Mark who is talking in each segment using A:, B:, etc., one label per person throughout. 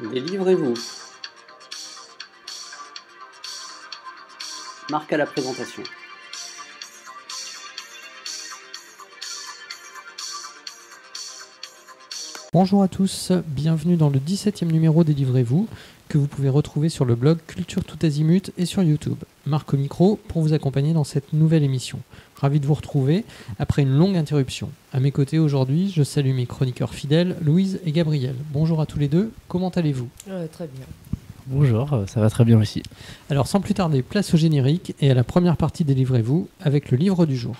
A: Délivrez-vous. Marc à la présentation.
B: Bonjour à tous, bienvenue dans le 17e numéro des Livrez-vous que vous pouvez retrouver sur le blog Culture Tout Azimut et sur YouTube. Marc au micro pour vous accompagner dans cette nouvelle émission. Ravi de vous retrouver après une longue interruption. À mes côtés aujourd'hui, je salue mes chroniqueurs fidèles, Louise et Gabriel. Bonjour à tous les deux, comment allez-vous?
C: Euh, très bien.
D: Bonjour, euh, ça va très bien aussi.
B: Alors sans plus tarder, place au générique et à la première partie des Livrez-vous avec le livre du jour.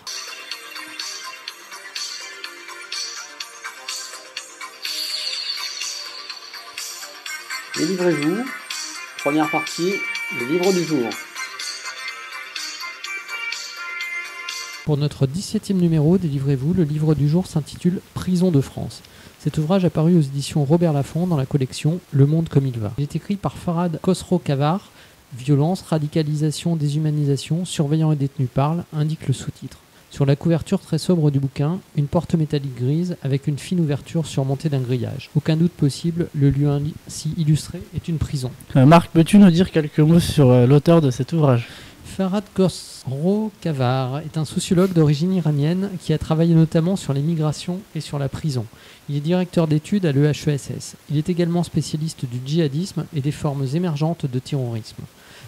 A: Délivrez-vous. Première partie, le livre du jour.
B: Pour notre 17e numéro, délivrez-vous, le livre du jour s'intitule Prison de France. Cet ouvrage a paru aux éditions Robert Laffont dans la collection Le Monde comme il va. Il est écrit par Farad Khosrow-Kavar. Violence, radicalisation, déshumanisation, surveillants et détenus parlent, indique le sous-titre. Sur la couverture très sobre du bouquin, une porte métallique grise avec une fine ouverture surmontée d'un grillage. Aucun doute possible, le lieu ainsi illustré est une prison.
D: Euh, Marc, peux-tu nous dire quelques mots sur euh, l'auteur de cet ouvrage?
B: Farad Khosrow-Kavar est un sociologue d'origine iranienne qui a travaillé notamment sur les migrations et sur la prison. Il est directeur d'études à l'EHESS. Il est également spécialiste du djihadisme et des formes émergentes de terrorisme.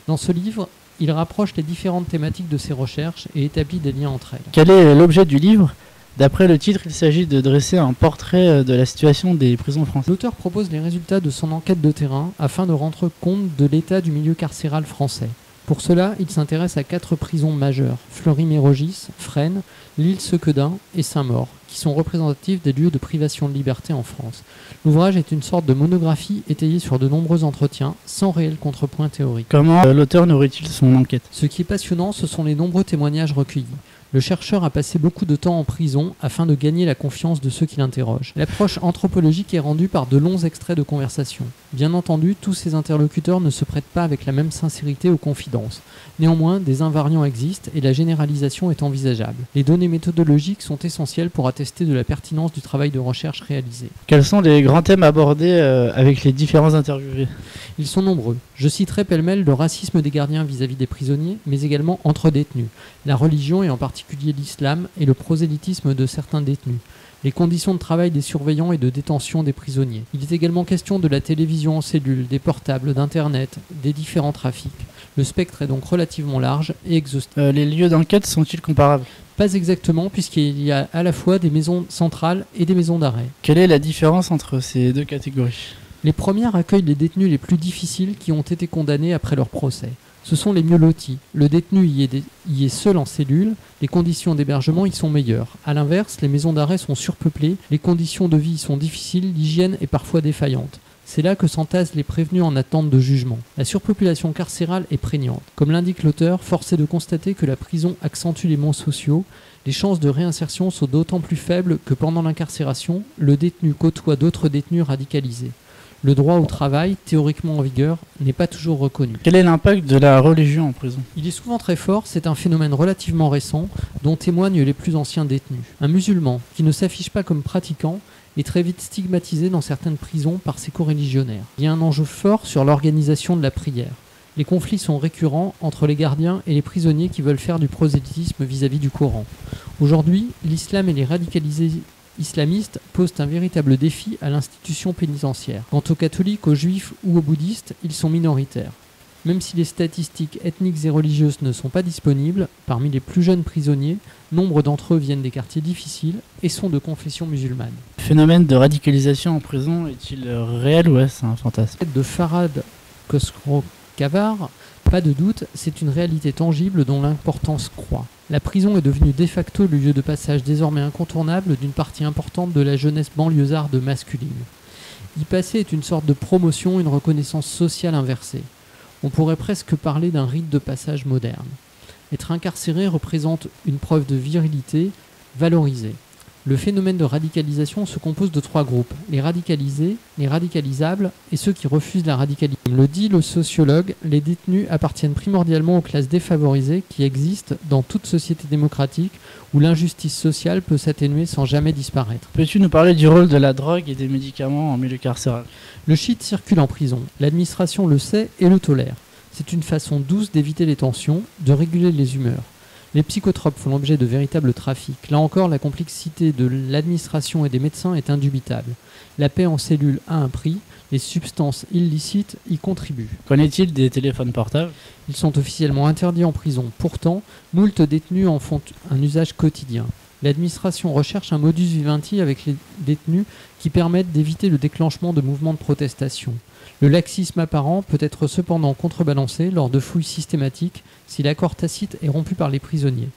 B: Dans ce livre, il rapproche les différentes thématiques de ses recherches et établit des liens entre elles.
D: Quel est l'objet du livre? D'après le titre, il s'agit de dresser un portrait de la situation des prisons françaises.
B: L'auteur propose les résultats de son enquête de terrain afin de rendre compte de l'état du milieu carcéral français. Pour cela, il s'intéresse à quatre prisons majeures, Fleury-Mérogis, Fresnes, l'île Sequedin et Saint-Maur, qui sont représentatifs des lieux de privation de liberté en France. L'ouvrage est une sorte de monographie étayée sur de nombreux entretiens, sans réel contrepoint théorique.
D: Comment euh, l'auteur nourrit-il son enquête?
B: Ce qui est passionnant, ce sont les nombreux témoignages recueillis. Le chercheur a passé beaucoup de temps en prison afin de gagner la confiance de ceux qui l'interrogent. L'approche anthropologique est rendue par de longs extraits de conversation. Bien entendu, tous ces interlocuteurs ne se prêtent pas avec la même sincérité aux confidences. Néanmoins, des invariants existent et la généralisation est envisageable. Les données méthodologiques sont essentielles pour attester de la pertinence du travail de recherche réalisé.
D: Quels sont les grands thèmes abordés euh, avec les différents interviewés?
B: Ils sont nombreux. Je citerai pêle-mêle le racisme des gardiens vis-à-vis des prisonniers, mais également entre détenus, la religion et en particulier l'islam et le prosélytisme de certains détenus, les conditions de travail des surveillants et de détention des prisonniers. Il est également question de la télévision en cellule, des portables, d'Internet, des différents trafics. Le spectre est donc relativement large et exhaustif.
D: Euh, Les lieux d'enquête sont-ils comparables?
B: Pas exactement, puisqu'il y a à la fois des maisons centrales et des maisons d'arrêt.
D: Quelle est la différence entre ces deux catégories?
B: Les premières accueillent les détenus les plus difficiles qui ont été condamnés après leur procès. Ce sont les mieux lotis. Le détenu y est, seul en cellule, les conditions d'hébergement y sont meilleures. A l'inverse, les maisons d'arrêt sont surpeuplées, les conditions de vie y sont difficiles, l'hygiène est parfois défaillante. C'est là que s'entassent les prévenus en attente de jugement. La surpopulation carcérale est prégnante. Comme l'indique l'auteur, force est de constater que la prison accentue les maux sociaux. Les chances de réinsertion sont d'autant plus faibles que pendant l'incarcération, le détenu côtoie d'autres détenus radicalisés. Le droit au travail, théoriquement en vigueur, n'est pas toujours reconnu.
D: Quel est l'impact de la religion en prison?
B: Il est souvent très fort, c'est un phénomène relativement récent dont témoignent les plus anciens détenus. Un musulman qui ne s'affiche pas comme pratiquant est très vite stigmatisé dans certaines prisons par ses coreligionnaires. Il y a un enjeu fort sur l'organisation de la prière. Les conflits sont récurrents entre les gardiens et les prisonniers qui veulent faire du prosélytisme vis-à-vis du Coran. Aujourd'hui, l'islam et les radicalisés islamistes posent un véritable défi à l'institution pénitentiaire. Quant aux catholiques, aux juifs ou aux bouddhistes, ils sont minoritaires. Même si les statistiques ethniques et religieuses ne sont pas disponibles, parmi les plus jeunes prisonniers, nombre d'entre eux viennent des quartiers difficiles et sont de confession musulmane.
D: Le phénomène de radicalisation en prison est-il réel ou est-ce un fantasme?
B: De Farad Khosrow-Kavar, pas de doute, c'est une réalité tangible dont l'importance croît. La prison est devenue de facto le lieu de passage désormais incontournable d'une partie importante de la jeunesse banlieusarde masculine. Y passer est une sorte de promotion, une reconnaissance sociale inversée. On pourrait presque parler d'un rite de passage moderne. Être incarcéré représente une preuve de virilité valorisée. Le phénomène de radicalisation se compose de trois groupes, les radicalisés, les radicalisables et ceux qui refusent la radicalisation. Comme le dit le sociologue, les détenus appartiennent primordialement aux classes défavorisées qui existent dans toute société démocratique où l'injustice sociale peut s'atténuer sans jamais disparaître.
D: Peux-tu nous parler du rôle de la drogue et des médicaments en milieu carcéral?
B: Le shit circule en prison, l'administration le sait et le tolère. C'est une façon douce d'éviter les tensions, de réguler les humeurs. Les psychotropes font l'objet de véritables trafics. Là encore, la complexité de l'administration et des médecins est indubitable. La paix en cellule a un prix, les substances illicites y contribuent.
D: Qu'en est-il des téléphones portables?
B: Ils sont officiellement interdits en prison. Pourtant, moult détenus en font un usage quotidien. L'administration recherche un modus vivendi avec les détenus qui permettent d'éviter le déclenchement de mouvements de protestation. Le laxisme apparent peut être cependant contrebalancé lors de fouilles systématiques si l'accord tacite est rompu par les prisonniers.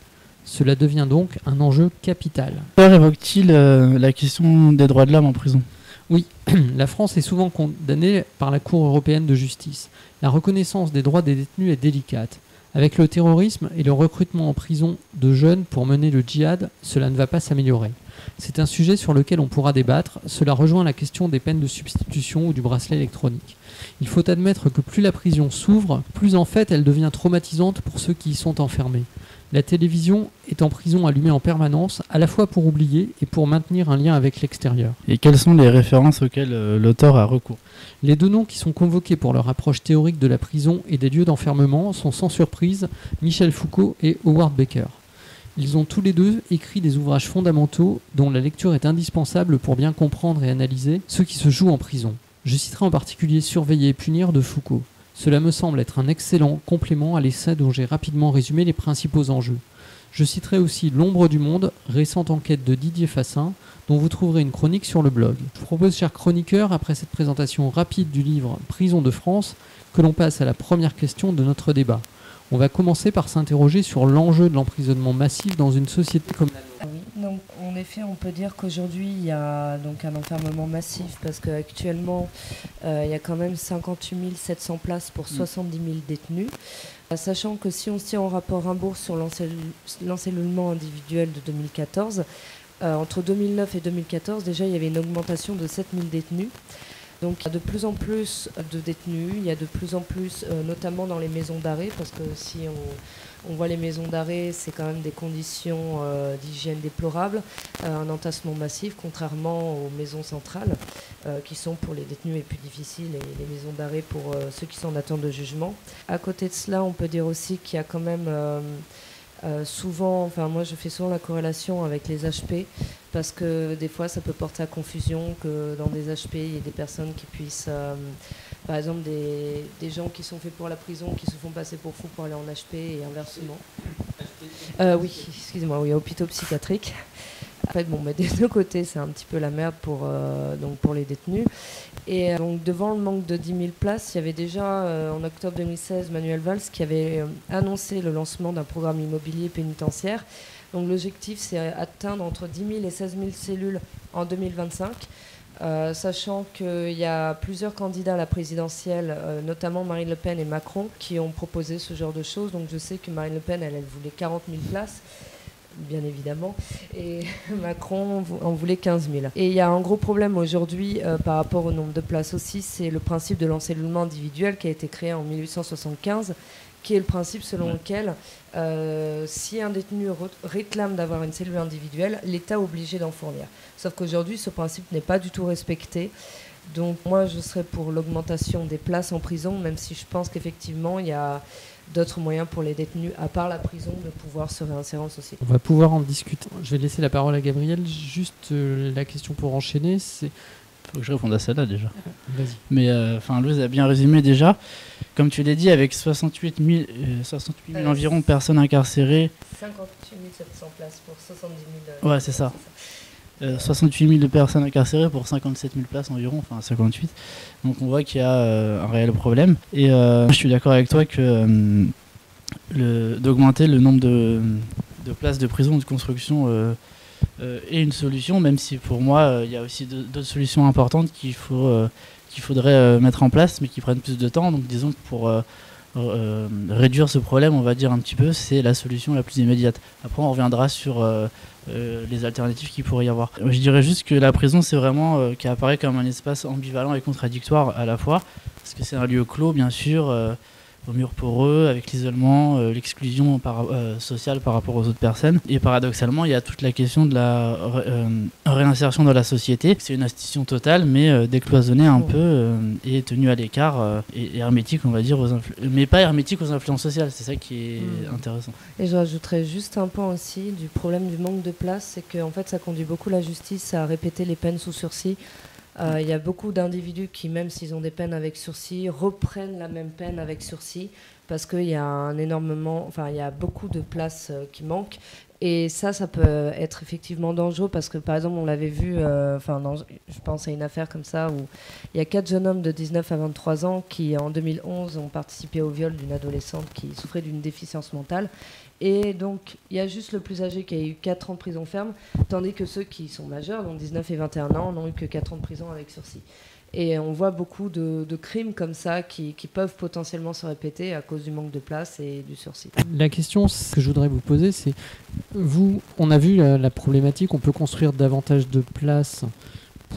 B: Cela devient donc un enjeu capital.
D: Évoque-t-il euh, la question des droits de l'homme en prison?
B: Oui, la France est souvent condamnée par la Cour européenne de justice. La reconnaissance des droits des détenus est délicate. Avec le terrorisme et le recrutement en prison de jeunes pour mener le djihad, cela ne va pas s'améliorer. C'est un sujet sur lequel on pourra débattre. Cela rejoint la question des peines de substitution ou du bracelet électronique. Il faut admettre que plus la prison s'ouvre, plus en fait elle devient traumatisante pour ceux qui y sont enfermés. La télévision est en prison allumée en permanence, à la fois pour oublier et pour maintenir un lien avec l'extérieur.
D: Et quelles sont les références auxquelles euh, l'auteur a recours?
B: Les deux noms qui sont convoqués pour leur approche théorique de la prison et des lieux d'enfermement sont sans surprise Michel Foucault et Howard Baker. Ils ont tous les deux écrit des ouvrages fondamentaux dont la lecture est indispensable pour bien comprendre et analyser ce qui se joue en prison. Je citerai en particulier Surveiller et punir de Foucault. Cela me semble être un excellent complément à l'essai dont j'ai rapidement résumé les principaux enjeux. Je citerai aussi L'ombre du monde, récente enquête de Didier Fassin, dont vous trouverez une chronique sur le blog. Je vous propose, chers chroniqueurs, après cette présentation rapide du livre Prison de France, que l'on passe à la première question de notre débat. On va commencer par s'interroger sur l'enjeu de l'emprisonnement massif dans une société comme la nôtre.
C: Oui, donc en effet, on peut dire qu'aujourd'hui, il y a donc un enfermement massif parce qu'actuellement, euh, il y a quand même 58 700 places pour 70 000 détenus. Euh, sachant que si on se tient en rapport Rimbourg sur l'encellulement individuel de 2014, euh, entre 2009 et 2014, déjà, il y avait une augmentation de 7 000 détenus. Donc il y a de plus en plus de détenus, il y a de plus en plus, euh, notamment dans les maisons d'arrêt, parce que si on, voit les maisons d'arrêt, c'est quand même des conditions euh, d'hygiène déplorables, euh, un entassement massif, contrairement aux maisons centrales, qui sont pour les détenus les plus difficiles, et les maisons d'arrêt pour ceux qui sont en attente de jugement. À côté de cela, on peut dire aussi qu'il y a quand même souvent, enfin moi je fais souvent la corrélation avec les HP parce que des fois ça peut porter à confusion que dans des HP il y ait des personnes qui puissent, euh, par exemple des, gens qui sont faits pour la prison qui se font passer pour fous pour aller en HP et inversement. Euh, oui, excusez-moi, oui, hôpitaux psychiatriques. En fait, bon, mais des deux côtés, c'est un petit peu la merde pour, euh, donc pour les détenus. Et donc, devant le manque de 10 000 places, il y avait déjà, en octobre 2016, Manuel Valls qui avait annoncé le lancement d'un programme immobilier pénitentiaire. Donc, l'objectif, c'est atteindre entre 10 000 et 16 000 cellules en 2025. Euh, sachant qu'il y a plusieurs candidats à la présidentielle, euh, notamment Marine Le Pen et Macron, qui ont proposé ce genre de choses. Donc je sais que Marine Le Pen, elle, elle voulait 40 000 places, bien évidemment, et Macron en voulait 15 000. Et il y a un gros problème aujourd'hui euh, par rapport au nombre de places aussi, c'est le principe de l'encellulement individuel qui a été créé en 1875 qui est le principe selon lequel euh, si un détenu réclame d'avoir une cellule individuelle, l'État est obligé d'en fournir. Sauf qu'aujourd'hui, ce principe n'est pas du tout respecté. Donc moi, je serais pour l'augmentation des places en prison, même si je pense qu'effectivement, il y a d'autres moyens pour les détenus, à part la prison, de pouvoir se réinsérer en société.
B: On va pouvoir en discuter. Je vais laisser la parole à Gabriel. Juste euh, la question pour enchaîner, c'est...
D: Faut que je réponde à celle-là déjà. Mais euh, enfin, Louise a bien résumé déjà. Comme tu l'as dit, avec 68 000, euh, 68 000
C: Euh,
D: environ personnes incarcérées,
C: 58 700 places pour 70 000.
D: Ouais, c'est ça. euh, 68 000 de personnes incarcérées pour 57 000 places environ, enfin 58. Donc on voit qu'il y a euh, un réel problème. Et euh, je suis d'accord avec toi que euh, d'augmenter le nombre de, de places de prison de construction est une solution, même si pour moi euh, il y a aussi d'autres solutions importantes qu'il faut, euh, qu'il faudrait euh, mettre en place, mais qui prennent plus de temps. Donc disons que pour, euh, euh, réduire ce problème, on va dire un petit peu, c'est la solution la plus immédiate. Après, on reviendra sur euh, euh, les alternatives qu'il pourrait y avoir. Je dirais juste que la prison, c'est vraiment euh, qui apparaît comme un espace ambivalent et contradictoire à la fois, parce que c'est un lieu clos, bien sûr, euh, aux murs poreux, avec l'isolement, euh, l'exclusion par- euh, sociale par rapport aux autres personnes. Et paradoxalement, il y a toute la question de la ré- euh, réinsertion dans la société. C'est une institution totale, mais décloisonnée un
C: Oh.
D: peu et tenue à l'écart et, et hermétique, on va dire, aux mais pas hermétique aux influences sociales. C'est ça qui est
C: Mm.
D: intéressant.
C: Et je rajouterais juste un point aussi du problème du manque de place, c'est que en fait, ça conduit beaucoup la justice à répéter les peines sous sursis. Euh, Il y a beaucoup d'individus qui, même s'ils ont des peines avec sursis, reprennent la même peine avec sursis parce qu'il y a un énormément, enfin, il y a beaucoup de places euh, qui manquent. Et ça, ça peut être effectivement dangereux parce que, par exemple, on l'avait vu, euh, je pense à une affaire comme ça où il y a quatre jeunes hommes de 19 à 23 ans qui, en 2011, ont participé au viol d'une adolescente qui souffrait d'une déficience mentale. Et donc, il y a juste le plus âgé qui a eu 4 ans de prison ferme, tandis que ceux qui sont majeurs, donc 19 et 21 ans, n'ont eu que 4 ans de prison avec sursis. Et on voit beaucoup de, crimes comme ça qui, peuvent potentiellement se répéter à cause du manque de place et du sursis.
B: La question que je voudrais vous poser, c'est vous, on a vu la problématique, on peut construire davantage de places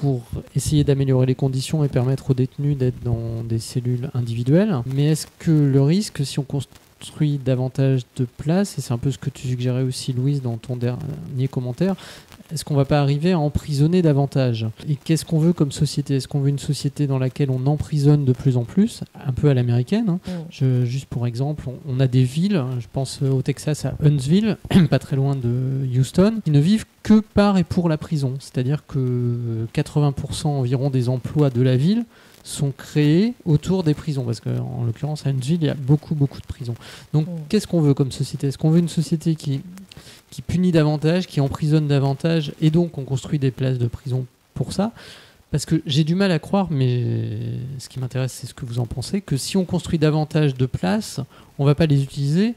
B: pour essayer d'améliorer les conditions et permettre aux détenus d'être dans des cellules individuelles. Mais est-ce que le risque, si on construit davantage de places, et c'est un peu ce que tu suggérais aussi, Louise, dans ton dernier commentaire, est-ce qu'on va pas arriver à emprisonner davantage? Et qu'est-ce qu'on veut comme société? Est-ce qu'on veut une société dans laquelle on emprisonne de plus en plus, un peu à l'américaine hein? Je, juste pour exemple, on, on a des villes, je pense au Texas à Huntsville, pas très loin de Houston, qui ne vivent que par et pour la prison. C'est-à-dire que 80% environ des emplois de la ville sont créés autour des prisons, parce qu'en l'occurrence à Huntsville, il y a beaucoup, beaucoup de prisons. Donc
C: Mm.
B: qu'est-ce qu'on veut comme société? Est-ce qu'on veut une société qui, qui punit davantage, qui emprisonne davantage, et donc on construit des places de prison pour ça? Parce que j'ai du mal à croire, mais ce qui m'intéresse, c'est ce que vous en pensez, que si on construit davantage de places, on va pas les utiliser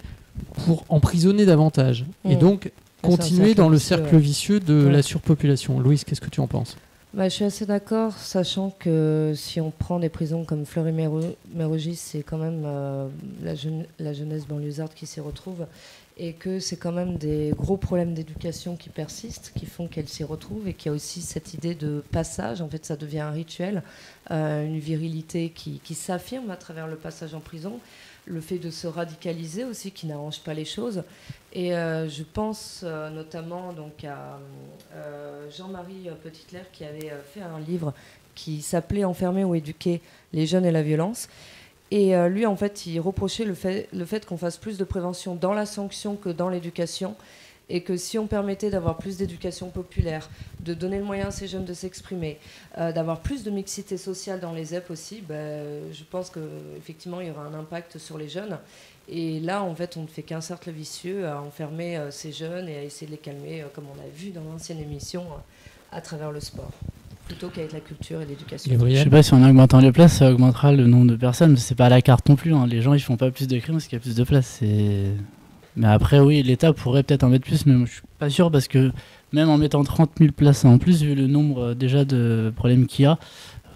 B: pour emprisonner davantage. Et
C: Mm.
B: donc
C: un
B: continuer dans le cercle vicieux de
C: Ouais.
B: la surpopulation. Louise, qu'est-ce que tu en penses?
C: Bah, je suis assez d'accord, sachant que si on prend des prisons comme Fleury-Mérogis, c'est quand même euh, la, jeune- la jeunesse banlieusarde qui s'y retrouve, et que c'est quand même des gros problèmes d'éducation qui persistent, qui font qu'elle s'y retrouve, et qu'il y a aussi cette idée de passage, en fait ça devient un rituel, euh, une virilité qui, qui s'affirme à travers le passage en prison, le fait de se radicaliser aussi qui n'arrange pas les choses. Et euh, je pense euh, notamment donc à euh, Jean-Marie Petitler qui avait fait un livre qui s'appelait Enfermer ou éduquer les jeunes et la violence. Et lui, en fait, il reprochait le fait, le fait qu'on fasse plus de prévention dans la sanction que dans l'éducation. Et que si on permettait d'avoir plus d'éducation populaire, de donner le moyen à ces jeunes de s'exprimer, euh, d'avoir plus de mixité sociale dans les ZEP aussi, ben, je pense qu'effectivement, il y aura un impact sur les jeunes. Et là, en fait, on ne fait qu'un cercle vicieux à enfermer euh, ces jeunes et à essayer de les calmer, euh, comme on a vu dans l'ancienne émission, euh, à travers le sport, plutôt qu'avec la culture et l'éducation.
D: Je
B: Gabriel
D: sais pas si en augmentant les places, ça augmentera le nombre de personnes, mais c'est pas à la carte non plus. hein. Les gens ils font pas plus de crimes parce qu'il y a plus de places. c'est- Mais après, oui, l'État pourrait peut-être en mettre plus, mais moi, je suis pas sûr parce que même en mettant 30 000 places en plus, vu le nombre euh, déjà de problèmes qu'il y a,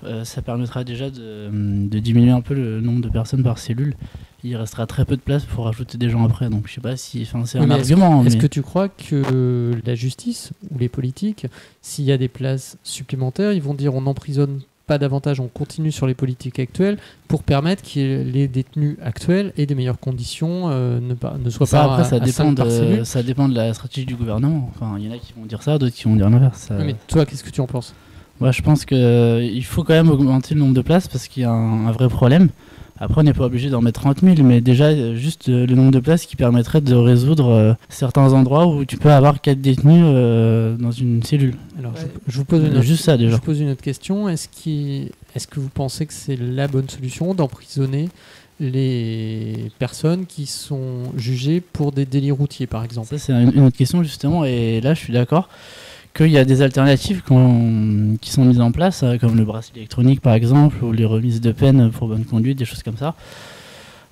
D: euh, ça permettra déjà de, de diminuer un peu le nombre de personnes par cellule. Il restera très peu de place pour rajouter des gens après, donc je sais pas si. C'est un
B: mais
D: argument.
B: Est-ce
D: mais-
B: que tu crois que la justice ou les politiques, s'il y a des places supplémentaires, ils vont dire on n'emprisonne pas davantage, on continue sur les politiques actuelles pour permettre que les détenus actuels aient des meilleures conditions, euh, ne, pas, ne soient
D: Ça,
B: pas
D: après,
B: à-
D: ça,
B: à
D: dépend de, ça dépend de la stratégie du gouvernement. Enfin, il y en a qui vont dire ça, d'autres qui vont dire l'inverse. Ça-
B: mais toi, qu'est-ce que tu en penses?
D: Moi, je pense qu'il faut quand même augmenter le nombre de places parce qu'il y a un, un vrai problème. Après, on n'est pas obligé d'en mettre 30 000, mais déjà, euh, juste euh, le nombre de places qui permettrait de résoudre euh, certains endroits où tu peux avoir 4 détenus euh, dans une cellule.
B: Alors,
C: Ouais.
B: je, je vous pose une autre,
D: Juste ça, déjà.
B: je vous pose une autre question. Est-ce que vous pensez que c'est la bonne solution d'emprisonner les personnes qui sont jugées pour des délits routiers, par exemple?
D: Ça, c'est une, une autre question, justement, et là, je suis d'accord qu'il y a des alternatives qui sont mises en place, euh, comme le bracelet électronique, par exemple, ou les remises de peine pour bonne conduite, des choses comme ça.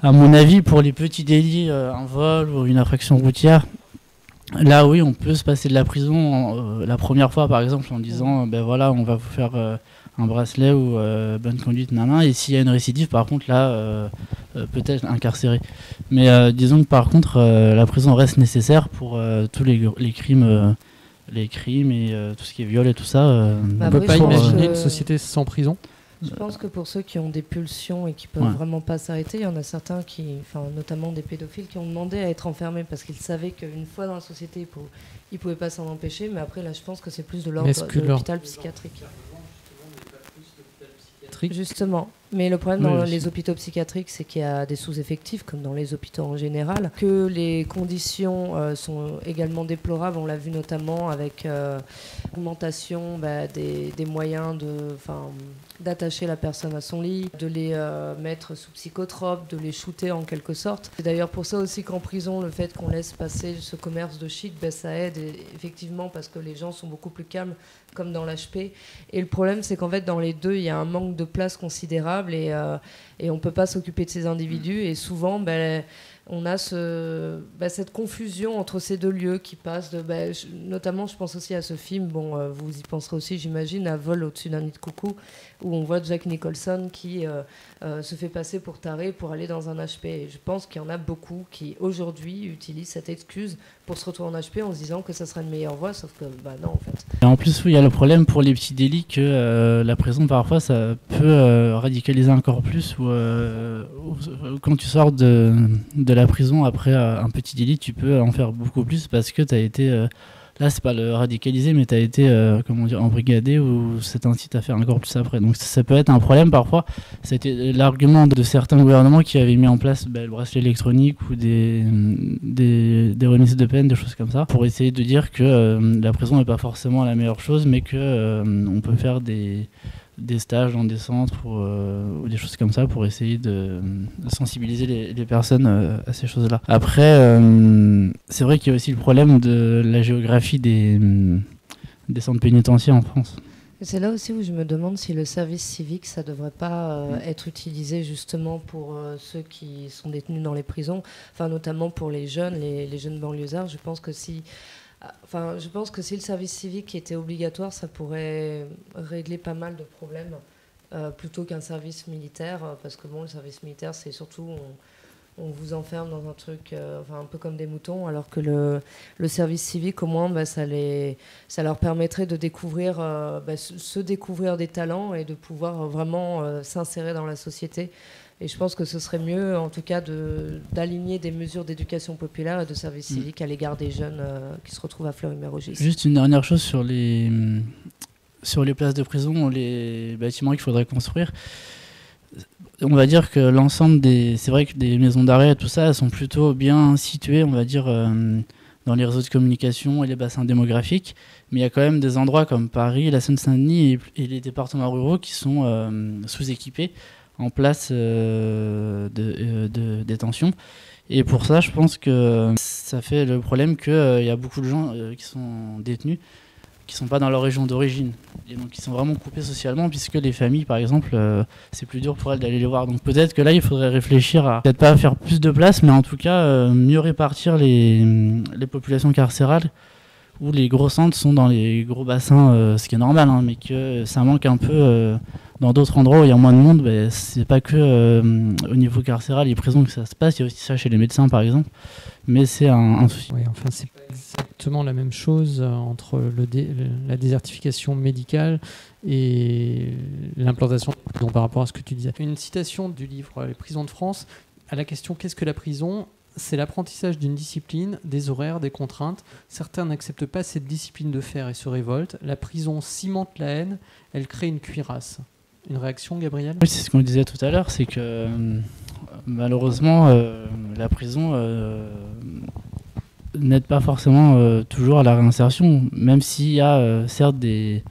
D: À mon avis, pour les petits délits, euh, un vol ou une infraction routière, là, oui, on peut se passer de la prison euh, la première fois, par exemple, en disant, ben voilà, on va vous faire un bracelet ou bonne conduite, nanan, et s'il y a une récidive, par contre, là, peut-être incarcéré. Mais disons que par contre, la prison reste nécessaire pour tous les, crimes, les crimes et euh, tout ce qui est viol et tout ça. euh,
C: Bah
B: On peut
C: oui,
B: pas imaginer une société sans prison.
C: Je pense que pour ceux qui ont des pulsions et qui peuvent
D: Ouais.
C: vraiment pas s'arrêter, il y en a certains qui, enfin notamment des pédophiles, qui ont demandé à être enfermés parce qu'ils savaient qu'une fois dans la société, ils pou- ils pouvaient pas s'en empêcher. Mais après, là, je pense que c'est plus de l'ordre de l'hôpital psychiatrique.
B: Psychiatrique.
C: Justement. Mais le problème dans les hôpitaux psychiatriques, c'est qu'il y a des sous-effectifs, comme dans les hôpitaux en général, que les conditions euh, sont également déplorables. On l'a vu notamment avec euh, l'augmentation bah, des, des moyens de, d'attacher la personne à son lit, de les euh, mettre sous psychotrope, de les shooter en quelque sorte. C'est d'ailleurs pour ça aussi qu'en prison, le fait qu'on laisse passer ce commerce de shit, bah, ça aide et- effectivement parce que les gens sont beaucoup plus calmes, comme dans l'HP. Et le problème, c'est qu'en fait, dans les deux, il y a un manque de place considérable et, euh, et on ne peut pas s'occuper de ces individus. Et souvent, ben, on a ben, cette confusion entre ces deux lieux qui passent de. je- notamment, je pense aussi à ce film, bon, euh, vous y penserez aussi, j'imagine, à Vol au-dessus d'un nid de coucou, où on voit Jack Nicholson qui euh, euh, se fait passer pour taré pour aller dans un HP. Je pense qu'il y en a beaucoup qui, aujourd'hui, utilisent cette excuse pour se retrouver en HP en se disant que ça serait une meilleure voie, sauf que, bah non, en fait.
D: En plus, il y a le problème pour les petits délits que la prison, parfois, ça peut radicaliser encore plus. Ou, quand tu sors de la prison après euh, un petit délit, tu peux en faire beaucoup plus parce que tu as été. euh, là, c'est pas le radicaliser, mais tu as été euh, comment dire, embrigadé ou ça t'incite à faire encore plus après. Donc, ça, peut être un problème parfois. C'était l'argument de certains gouvernements qui avaient mis en place bah, le bracelet électronique ou des, des, des remises de peine, des choses comme ça, pour essayer de dire que la prison n'est pas forcément la meilleure chose, mais que on peut faire des, des stages dans des centres ou, euh, ou des choses comme ça pour essayer de, de sensibiliser les, les personnes euh, à ces choses-là. Après, euh, c'est vrai qu'il y a aussi le problème de la géographie des, des centres pénitentiaires en France.
C: C'est là aussi où je me demande si le service civique, ça devrait pas euh, être utilisé justement pour euh, ceux qui sont détenus dans les prisons, enfin notamment pour les jeunes, les, les jeunes banlieusards. Je pense que si, enfin, je pense que si le service civique était obligatoire, ça pourrait régler pas mal de problèmes euh, plutôt qu'un service militaire, euh, parce que bon, le service militaire, c'est surtout on, vous enferme dans un truc, euh, un peu comme des moutons, alors que le, service civique, au moins, bah, ça les ça leur permettrait de découvrir, bah, se, découvrir des talents et de pouvoir vraiment s'insérer dans la société. Et je pense que ce serait mieux, en tout cas, de- d'aligner des mesures d'éducation populaire et de service
D: Mm.
C: civique à l'égard des jeunes euh, qui se retrouvent à Fleury-Mérogis.
D: Juste une dernière chose sur les, sur les places de prison, les bâtiments qu'il faudrait construire. On va dire que l'ensemble des. C'est vrai que des maisons d'arrêt et tout ça, elles sont plutôt bien situées, on va dire, euh, dans les réseaux de communication et les bassins démographiques. Mais il y a quand même des endroits comme Paris, la Seine-Saint-Denis et, et les départements ruraux qui sont euh, sous-équipés en place euh, de, euh, détention. Et pour ça, je pense que ça fait le problème qu'il y a beaucoup de gens euh, qui sont détenus qui sont pas dans leur région d'origine et donc qui sont vraiment coupés socialement puisque les familles par exemple euh, c'est plus dur pour elles d'aller les voir donc peut-être que là il faudrait réfléchir à peut-être pas faire plus de place mais en tout cas euh, mieux répartir les populations carcérales où les gros centres sont dans les gros bassins euh, ce qui est normal hein, mais que ça manque un peu euh, dans d'autres endroits où il y a moins de monde ben, c'est pas que euh, au niveau carcéral et prison que ça se passe il y a aussi ça chez les médecins par exemple mais c'est un, souci
B: Oui, enfin, c'est exactement la même chose entre la désertification médicale et l'implantation par rapport à ce que tu disais. Une citation du livre Les prisons de France à la question Qu'est-ce que la prison? C'est l'apprentissage d'une discipline, des horaires, des contraintes. Certains n'acceptent pas cette discipline de fer et se révoltent. La prison cimente la haine, elle crée une cuirasse. Une réaction, Gabriel?
D: C'est ce qu'on disait tout à l'heure, c'est que euh, malheureusement, euh, la prison euh, n'aide pas forcément toujours à la réinsertion, même s'il y a certes des,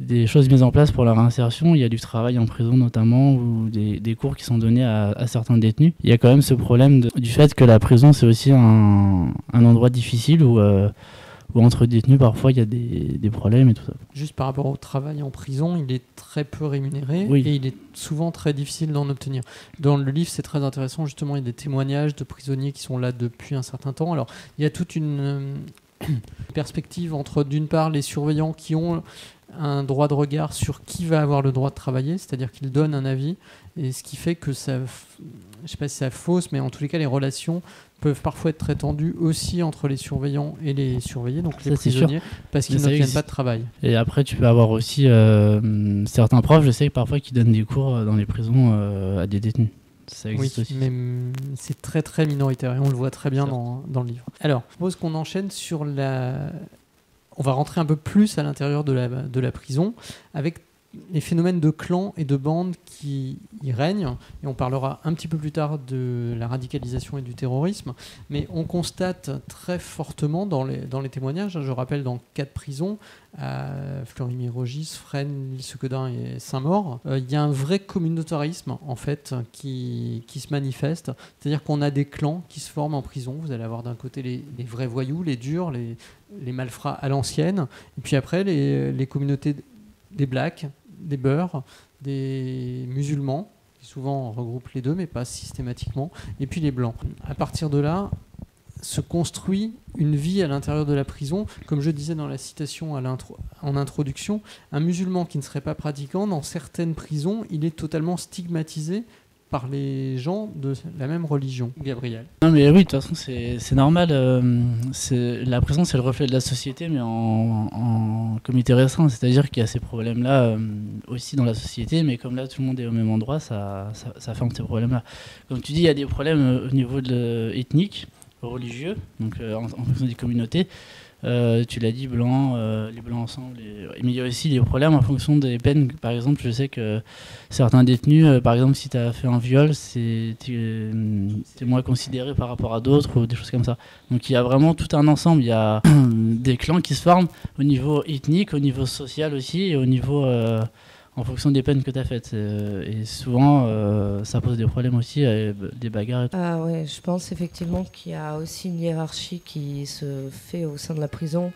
D: des choses mises en place pour la réinsertion, il y a du travail en prison notamment, ou des, des cours qui sont donnés à, à certains détenus. Il y a quand même ce problème de- du fait que la prison, c'est aussi un, un endroit difficile où, euh, où entre détenus, parfois, il y a des, des problèmes et tout ça.
B: Juste par rapport au travail en prison, il est très peu rémunéré
D: Oui.
B: et il est souvent très difficile d'en obtenir. Dans le livre, c'est très intéressant, justement, il y a des témoignages de prisonniers qui sont là depuis un certain temps. Alors, il y a toute une euh, perspective entre, d'une part, les surveillants qui ont un droit de regard sur qui va avoir le droit de travailler, c'est-à-dire qu'il donne un avis, et ce qui fait que ça, je sais pas si ça fausse, mais en tous les cas, les relations peuvent parfois être très tendues aussi entre les surveillants et les surveillés, donc les
D: Ça,
B: prisonniers, parce qu'ils n'obtiennent pas de travail.
D: Et après, tu peux avoir aussi euh, certains profs, je sais parfois qui donnent des cours euh, dans les prisons euh, à des détenus. Ça existe
B: Oui,
D: aussi.
B: mais c'est très très minoritaire et on le voit très bien dans, dans le livre. Alors, je propose qu'on enchaîne sur la. On va rentrer un peu plus à l'intérieur de la, prison avec les phénomènes de clans et de bandes qui y règnent. Et on parlera un petit peu plus tard de la radicalisation et du terrorisme. Mais on constate très fortement dans les, témoignages, hein, je rappelle dans quatre prisons, à Fleury-Mérogis, Fresnes, L'Île-Sequedin et Saint-Maur, euh, il y a un vrai communautarisme en fait qui, se manifeste. C'est-à-dire qu'on a des clans qui se forment en prison. Vous allez avoir d'un côté les, les vrais voyous, les durs, les, les malfrats à l'ancienne, et puis après les, les communautés des blacks, des beurs, des musulmans, qui souvent regroupent les deux, mais pas systématiquement, et puis les blancs. À partir de là, se construit une vie à l'intérieur de la prison. Comme je disais dans la citation en introduction, un musulman qui ne serait pas pratiquant, dans certaines prisons, il est totalement stigmatisé par les gens de la même religion. Gabriel.
D: Non, mais oui, de toute façon, c'est c'est normal. euh, c'est- la prison, c'est le reflet de la société, mais en, en comité restreint. C'est-à-dire qu'il y a ces problèmes-là euh, aussi dans la société, mais comme là, tout le monde est au même endroit, ça, ça, ça ferme ces problèmes-là. Comme tu dis, il y a des problèmes euh, au niveau de, ethnique, religieux, donc euh, en, en fonction des communautés. Euh, tu l'as dit, blanc, euh, les blancs ensemble. Mais il y a aussi des problèmes en fonction des peines. Par exemple, je sais que certains détenus, euh, par exemple, si tu as fait un viol, c'est es moins considéré par rapport à d'autres ou des choses comme ça. Donc il y a vraiment tout un ensemble. Il y a des clans qui se forment au niveau ethnique, au niveau social aussi, et au niveau euh, en fonction des peines que tu as faites. Euh, et souvent, euh, ça pose des problèmes aussi, euh, des bagarres.
C: Ah ouais, je pense effectivement qu'il y a aussi une hiérarchie qui se fait au sein de la prison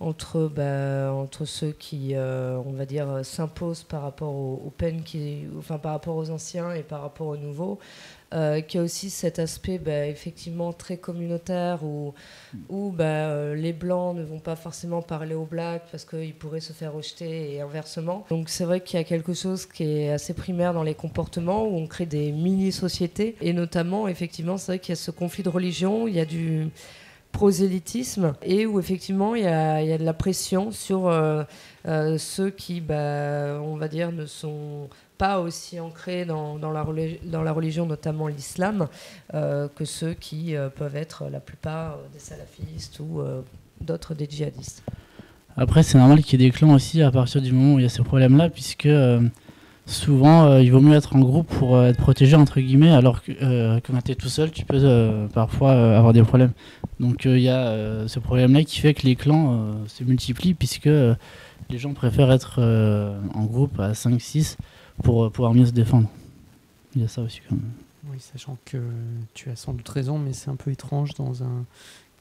C: entre, bah, entre ceux qui, on va dire, s'imposent par rapport aux peines, qui, enfin par rapport aux anciens et par rapport aux nouveaux. Euh, qui a aussi cet aspect bah, effectivement très communautaire où, où bah, euh, les blancs ne vont pas forcément parler aux blacks parce qu'ils pourraient se faire rejeter et inversement. Donc c'est vrai qu'il y a quelque chose qui est assez primaire dans les comportements où on crée des mini-sociétés et notamment effectivement c'est vrai qu'il y a ce conflit de religion, il y a du prosélytisme et où effectivement il y a, de la pression sur euh, euh, ceux qui, bah, on va dire, ne sont pas aussi ancrés dans, la, religion, notamment l'islam, euh, que ceux qui euh, peuvent être la plupart euh, des salafistes ou d'autres des djihadistes.
D: Après, c'est normal qu'il y ait des clans aussi à partir du moment où il y a ces problèmes-là, puisque souvent, il vaut mieux être en groupe pour être protégé, entre guillemets, alors que quand tu es tout seul, tu peux parfois avoir des problèmes. Donc il y a ce problème-là qui fait que les clans se multiplient, puisque les gens préfèrent être en groupe à 5-6 pour euh, pouvoir mieux se défendre. Il y a ça aussi quand même.
B: Oui, sachant que tu as sans doute raison, mais c'est un peu étrange dans un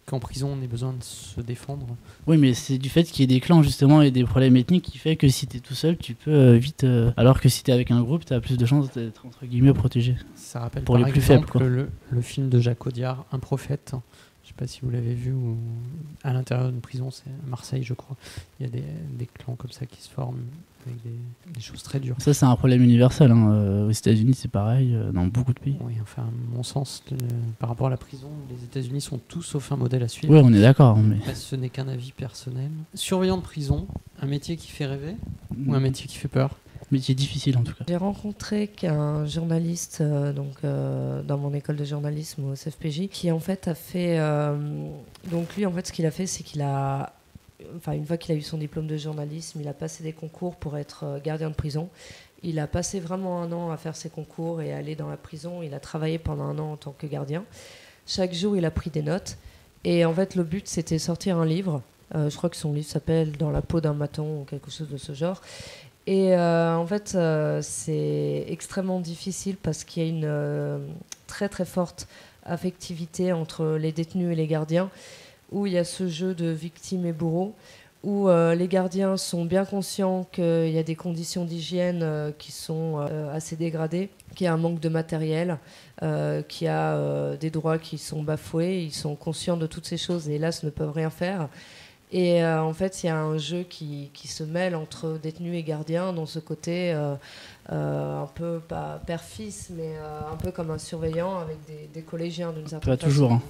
B: qu'en prison on ait besoin de se défendre.
D: Oui, mais c'est du fait qu'il y ait des clans justement et des problèmes ethniques qui fait que si tu es tout seul, tu peux euh, vite. euh, alors que si tu es avec un groupe, tu as plus de chances d'être entre guillemets protégé.
B: Ça rappelle
D: Pour
B: par
D: les plus
B: exemple
D: faibles, quoi.
B: Le, le film de Jacques Audiard, Un prophète. Je sais pas si vous l'avez vu ou à l'intérieur d'une prison, c'est à Marseille, je crois. Il y a des, des clans comme ça qui se forment avec des, des choses très dures.
D: Ça, c'est un problème universel. hein. Euh, aux États-Unis, c'est pareil, euh, dans beaucoup de pays.
B: Oui, enfin, à mon sens, le- par rapport à la prison, les États-Unis sont tous sauf un modèle à suivre.
D: Oui, on est d'accord. Mais...
B: Après, ce n'est qu'un avis personnel. Surveillant de prison, un métier qui fait rêver ou un métier qui fait peur?
D: Métier difficile en tout cas.
C: J'ai rencontré qu'un journaliste euh, donc, euh, dans mon école de journalisme au CFPJ qui en fait a fait. euh, donc lui, en fait, ce qu'il a fait, c'est qu'il a. Enfin, une fois qu'il a eu son diplôme de journalisme, il a passé des concours pour être euh, gardien de prison. Il a passé vraiment un an à faire ses concours et à aller dans la prison. Il a travaillé pendant un an en tant que gardien. Chaque jour, il a pris des notes. Et en fait, le but, c'était sortir un livre. Euh, je crois que son livre s'appelle Dans la peau d'un maton ou quelque chose de ce genre. Et euh, en fait, c'est extrêmement difficile parce qu'il y a une très très forte affectivité entre les détenus et les gardiens, où il y a ce jeu de victime et bourreau, où euh, les gardiens sont bien conscients qu'il y a des conditions d'hygiène euh, qui sont euh, assez dégradées, qu'il y a un manque de matériel, qu'il y a des droits qui sont bafoués, ils sont conscients de toutes ces choses et hélas ne peuvent rien faire. Et en fait, il y a un jeu qui, qui, se mêle entre détenus et gardiens dans ce côté un peu, pas père-fils, mais un peu comme un surveillant avec des, des collégiens d'une certaine
D: pas toujours. Hein.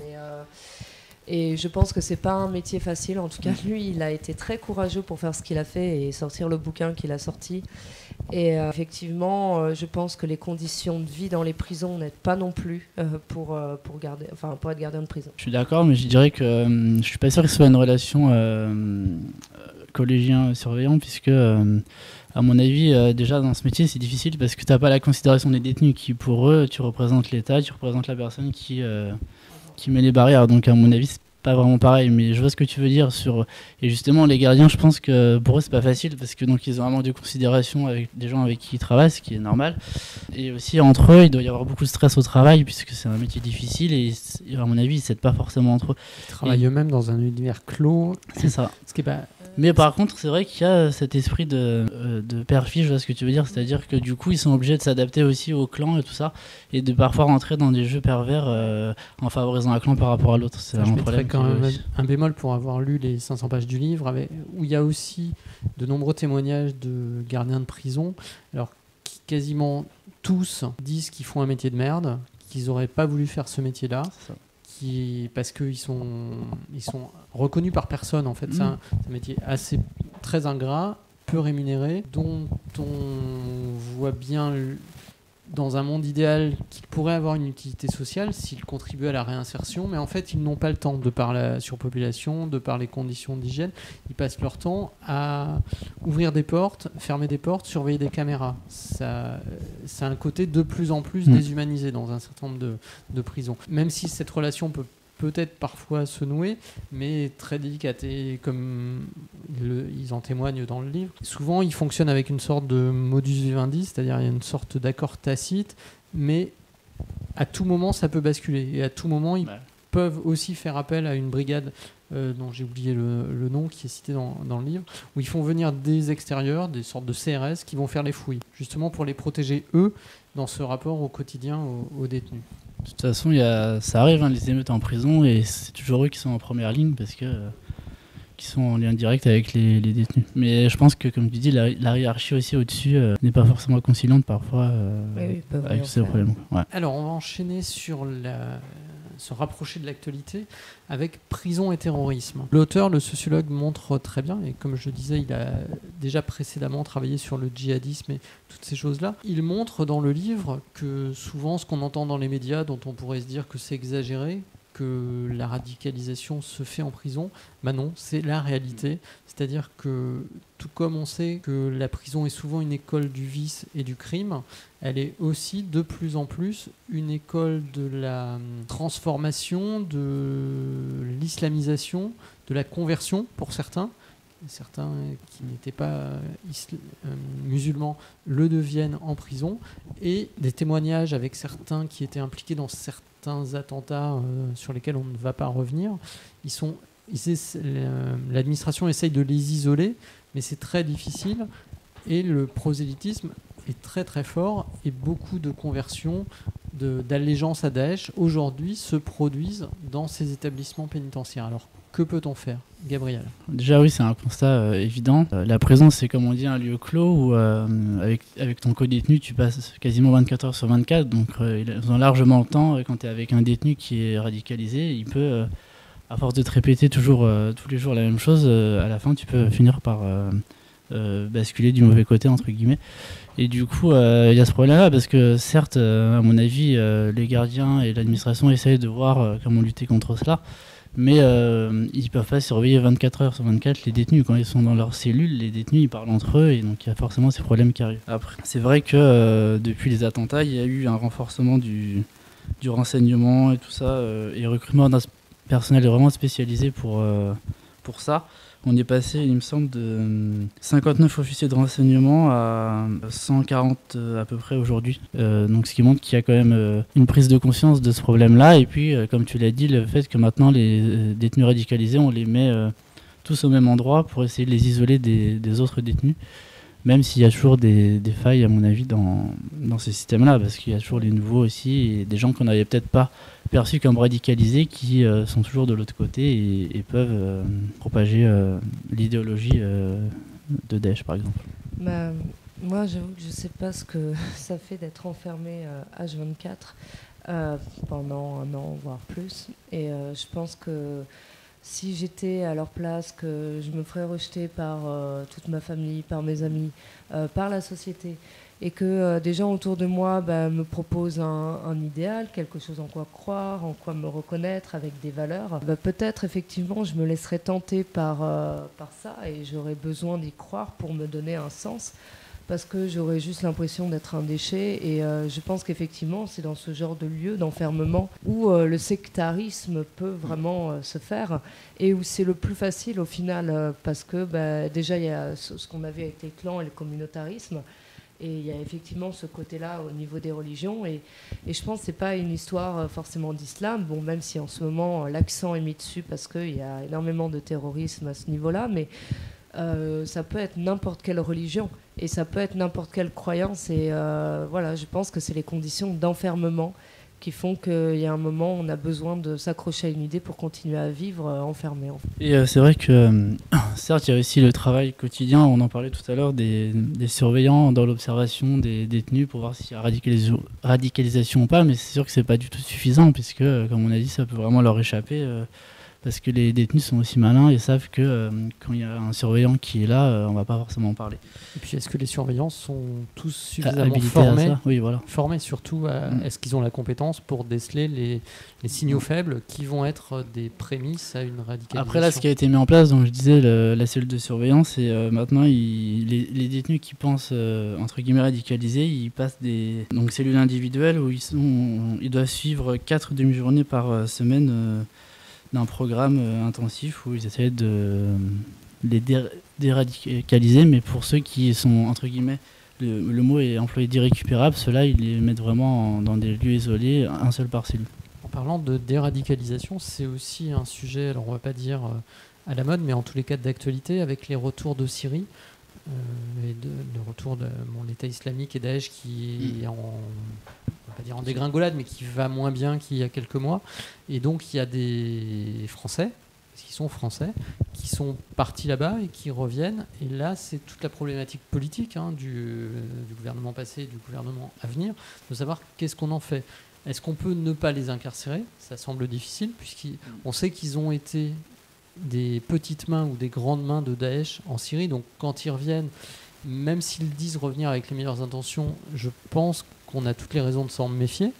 C: Et je pense que c'est pas un métier facile. En tout cas, lui, il a été très courageux pour faire ce qu'il a fait et sortir le bouquin qu'il a sorti. Et euh, effectivement, euh, je pense que les conditions de vie dans les prisons n'aident pas non plus euh, pour, pour, garder, enfin, pour être gardien de prison.
D: Je suis d'accord, mais je dirais que je suis pas sûr que ce soit une relation collégien-surveillant, puisque, à mon avis, déjà dans ce métier, c'est difficile parce que tu n'as pas la considération des détenus qui, pour eux, tu représentes l'État, tu représentes la personne qui, qui met les barrières. Donc, à mon avis, pas vraiment pareil, mais je vois ce que tu veux dire sur. Et justement, les gardiens, je pense que pour eux, c'est pas facile parce que donc ils ont un manque de considération avec des gens avec qui ils travaillent, ce qui est normal. Et aussi entre eux, il doit y avoir beaucoup de stress au travail puisque c'est un métier difficile et à mon avis, ils s'aident pas forcément entre eux.
B: Ils travaillent eux-mêmes dans un univers clos.
D: C'est ça.
B: Ce qui est pas
D: mais par contre, c'est vrai qu'il y a cet esprit de, euh, de je vois ce que tu veux dire. C'est-à-dire que du coup, ils sont obligés de s'adapter aussi au clan et tout ça. Et de parfois rentrer dans des jeux pervers euh, en favorisant un clan par rapport à l'autre.
B: C'est un problème. quand même un bémol pour avoir lu les 500 pages du livre, où il y a aussi de nombreux témoignages de gardiens de prison. Alors, qui quasiment tous disent qu'ils font un métier de merde, qu'ils n'auraient pas voulu faire ce métier-là parce qu'ils sont, ils sont reconnus par personne en fait. C'est un, mm. métier assez très ingrat, peu rémunéré, dont on voit bien dans un monde idéal qu'il pourrait avoir une utilité sociale s'il contribuait à la réinsertion, mais en fait ils n'ont pas le temps de par la surpopulation, de par les conditions d'hygiène, ils passent leur temps à ouvrir des portes, fermer des portes, surveiller des caméras. Ça, c'est un côté de plus en plus mmh. déshumanisé dans un certain nombre de, de prisons. Même si cette relation peut peut-être parfois se nouer, mais très délicate. Et comme ils en témoignent dans le livre, souvent ils fonctionnent avec une sorte de modus vivendi, c'est-à-dire il y a une sorte d'accord tacite, mais à tout moment ça peut basculer. Et à tout moment ils peuvent aussi faire appel à une brigade euh, dont j'ai oublié le, nom, qui est cité dans, le livre, où ils font venir des extérieurs, des sortes de CRS, qui vont faire les fouilles, justement pour les protéger eux dans ce rapport au quotidien aux détenus.
D: De toute façon, y a, ça arrive, hein, les émeutes en prison, et c'est toujours eux qui sont en première ligne parce que qui sont en lien direct avec les, détenus. Mais je pense que, comme tu dis, la, hiérarchie aussi au-dessus euh, n'est pas forcément conciliante parfois euh, avec ces problèmes.
B: Alors, on va enchaîner sur la, se rapprocher de l'actualité avec prison et terrorisme. L'auteur, le sociologue, montre très bien, et comme je le disais, il a déjà précédemment travaillé sur le djihadisme et toutes ces choses-là. Il montre dans le livre que souvent ce qu'on entend dans les médias, dont on pourrait se dire que c'est exagéré, que la radicalisation se fait en prison, bah non, c'est la réalité. C'est-à-dire que tout comme on sait que la prison est souvent une école du vice et du crime, elle est aussi de plus en plus une école de la transformation, de l'islamisation, de la conversion pour certains. Certains qui n'étaient pas euh, musulmans le deviennent en prison et des témoignages avec certains qui étaient impliqués dans certains attentats euh, sur lesquels on ne va pas revenir. L'administration essaye de les isoler, mais c'est très difficile. Et le prosélytisme est très très fort et beaucoup de conversions d'allégeance à Daesh aujourd'hui se produisent dans ces établissements pénitentiaires. Alors que peut-on faire Gabriel?
D: Déjà oui, c'est un constat euh, évident. Euh, la prison, c'est comme on dit un lieu clos où euh, avec, avec ton co-détenu, tu passes quasiment 24 heures sur 24. Donc ils ont largement le temps. Quand tu es avec un détenu qui est radicalisé, il peut, à force de te répéter toujours tous les jours la même chose, à la fin, tu peux finir par basculer du mauvais côté, entre guillemets. Et du coup, il y a ce problème-là parce que certes, à mon avis, les gardiens et l'administration essayent de voir comment lutter contre cela mais euh, ils peuvent pas surveiller 24 heures sur 24 les détenus. Quand ils sont dans leur cellule, les détenus ils parlent entre eux et donc il y a forcément ces problèmes qui arrivent. Après, c'est vrai que euh, depuis les attentats, il y a eu un renforcement du, du renseignement et tout ça, euh, et recrutement d'un personnel vraiment spécialisé pour, euh, pour ça. On est passé, il me semble, de 59 officiers de renseignement à 140 euh, à peu près aujourd'hui. Euh, donc ce qui montre qu'il y a quand même euh, une prise de conscience de ce problème-là. Et puis, comme tu l'as dit, le fait que maintenant les détenus radicalisés, on les met tous au même endroit pour essayer de les isoler des, autres détenus. Même s'il y a toujours des, failles, à mon avis, dans, dans ces systèmes-là, parce qu'il y a toujours les nouveaux aussi, et des gens qu'on n'avait peut-être pas perçus comme radicalisés qui sont toujours de l'autre côté et, peuvent propager l'idéologie de Daesh, par exemple.
C: Bah, moi, j'avoue que je ne sais pas ce que ça fait d'être enfermé H24 pendant un an, voire plus. Et je pense que si j'étais à leur place, que je me ferais rejeter par euh, toute ma famille, par mes amis, euh, par la société, et que euh, des gens autour de moi bah, me proposent un, idéal, quelque chose en quoi croire, en quoi me reconnaître, avec des valeurs, bah, peut-être effectivement je me laisserais tenter par, par ça et j'aurais besoin d'y croire pour me donner un sens parce que j'aurais juste l'impression d'être un déchet. Et euh, je pense qu'effectivement, c'est dans ce genre de lieu d'enfermement où euh, le sectarisme peut vraiment euh, se faire et où c'est le plus facile au final, parce que bah, déjà, il y a ce, qu'on avait avec les clans et le communautarisme. Et il y a effectivement ce côté-là au niveau des religions. Et, je pense que ce n'est pas une histoire forcément d'islam, bon, même si en ce moment l'accent est mis dessus parce qu'il y a énormément de terrorisme à ce niveau-là. Mais euh, ça peut être n'importe quelle religion et ça peut être n'importe quelle croyance. Et euh, voilà, je pense que c'est les conditions d'enfermement qui font qu'il y a un moment, on a besoin de s'accrocher à une idée pour continuer à vivre euh, enfermé.
D: Et c'est vrai que, certes, il y a aussi le travail quotidien, on en parlait tout à l'heure, des, des, surveillants dans l'observation des détenus pour voir s'il y a radicalisation ou pas, mais c'est sûr que c'est pas du tout suffisant, puisque, comme on a dit, ça peut vraiment leur échapper parce que les détenus sont aussi malins et savent que euh, quand il y a un surveillant qui est là, euh, on va pas forcément en parler.
B: Et puis est-ce que les surveillants sont tous suffisamment formés
D: Oui, voilà.
B: Formés surtout, mm. est-ce qu'ils ont la compétence pour déceler les, signaux mm. faibles qui vont être des prémices à une radicalisation?
D: Après là, ce qui a été mis en place, donc je disais la cellule de surveillance, et euh, maintenant les, détenus qui pensent entre guillemets radicalisés, ils passent des donc cellules individuelles où ils sont, ils doivent suivre quatre demi-journées par semaine d'un programme euh, intensif où ils essayaient de euh, les déradicaliser, mais pour ceux qui sont, entre guillemets, le, mot est employé d'irrécupérable, ceux-là, ils les mettent vraiment dans des lieux isolés, un seul par cellule.
B: En parlant de déradicalisation, c'est aussi un sujet, alors on va pas dire euh, à la mode, mais en tous les cas d'actualité, avec les retours de Syrie. Et de, le retour de l'État islamique et Daesh qui est en pas dire en dégringolade, mais qui va moins bien qu'il y a quelques mois. Et donc il y a des Français, parce qu'ils sont Français, qui sont partis là-bas et qui reviennent. Et là, c'est toute la problématique politique hein, du, du, gouvernement passé et du gouvernement à venir, de savoir qu'est-ce qu'on en fait. Est-ce qu'on peut ne pas les incarcérer? Ça semble difficile, puisqu'on sait qu'ils ont été des petites mains ou des grandes mains de Daesh en Syrie. Donc quand ils reviennent, même s'ils disent revenir avec les meilleures intentions, je pense qu'on a toutes les raisons de s'en méfier,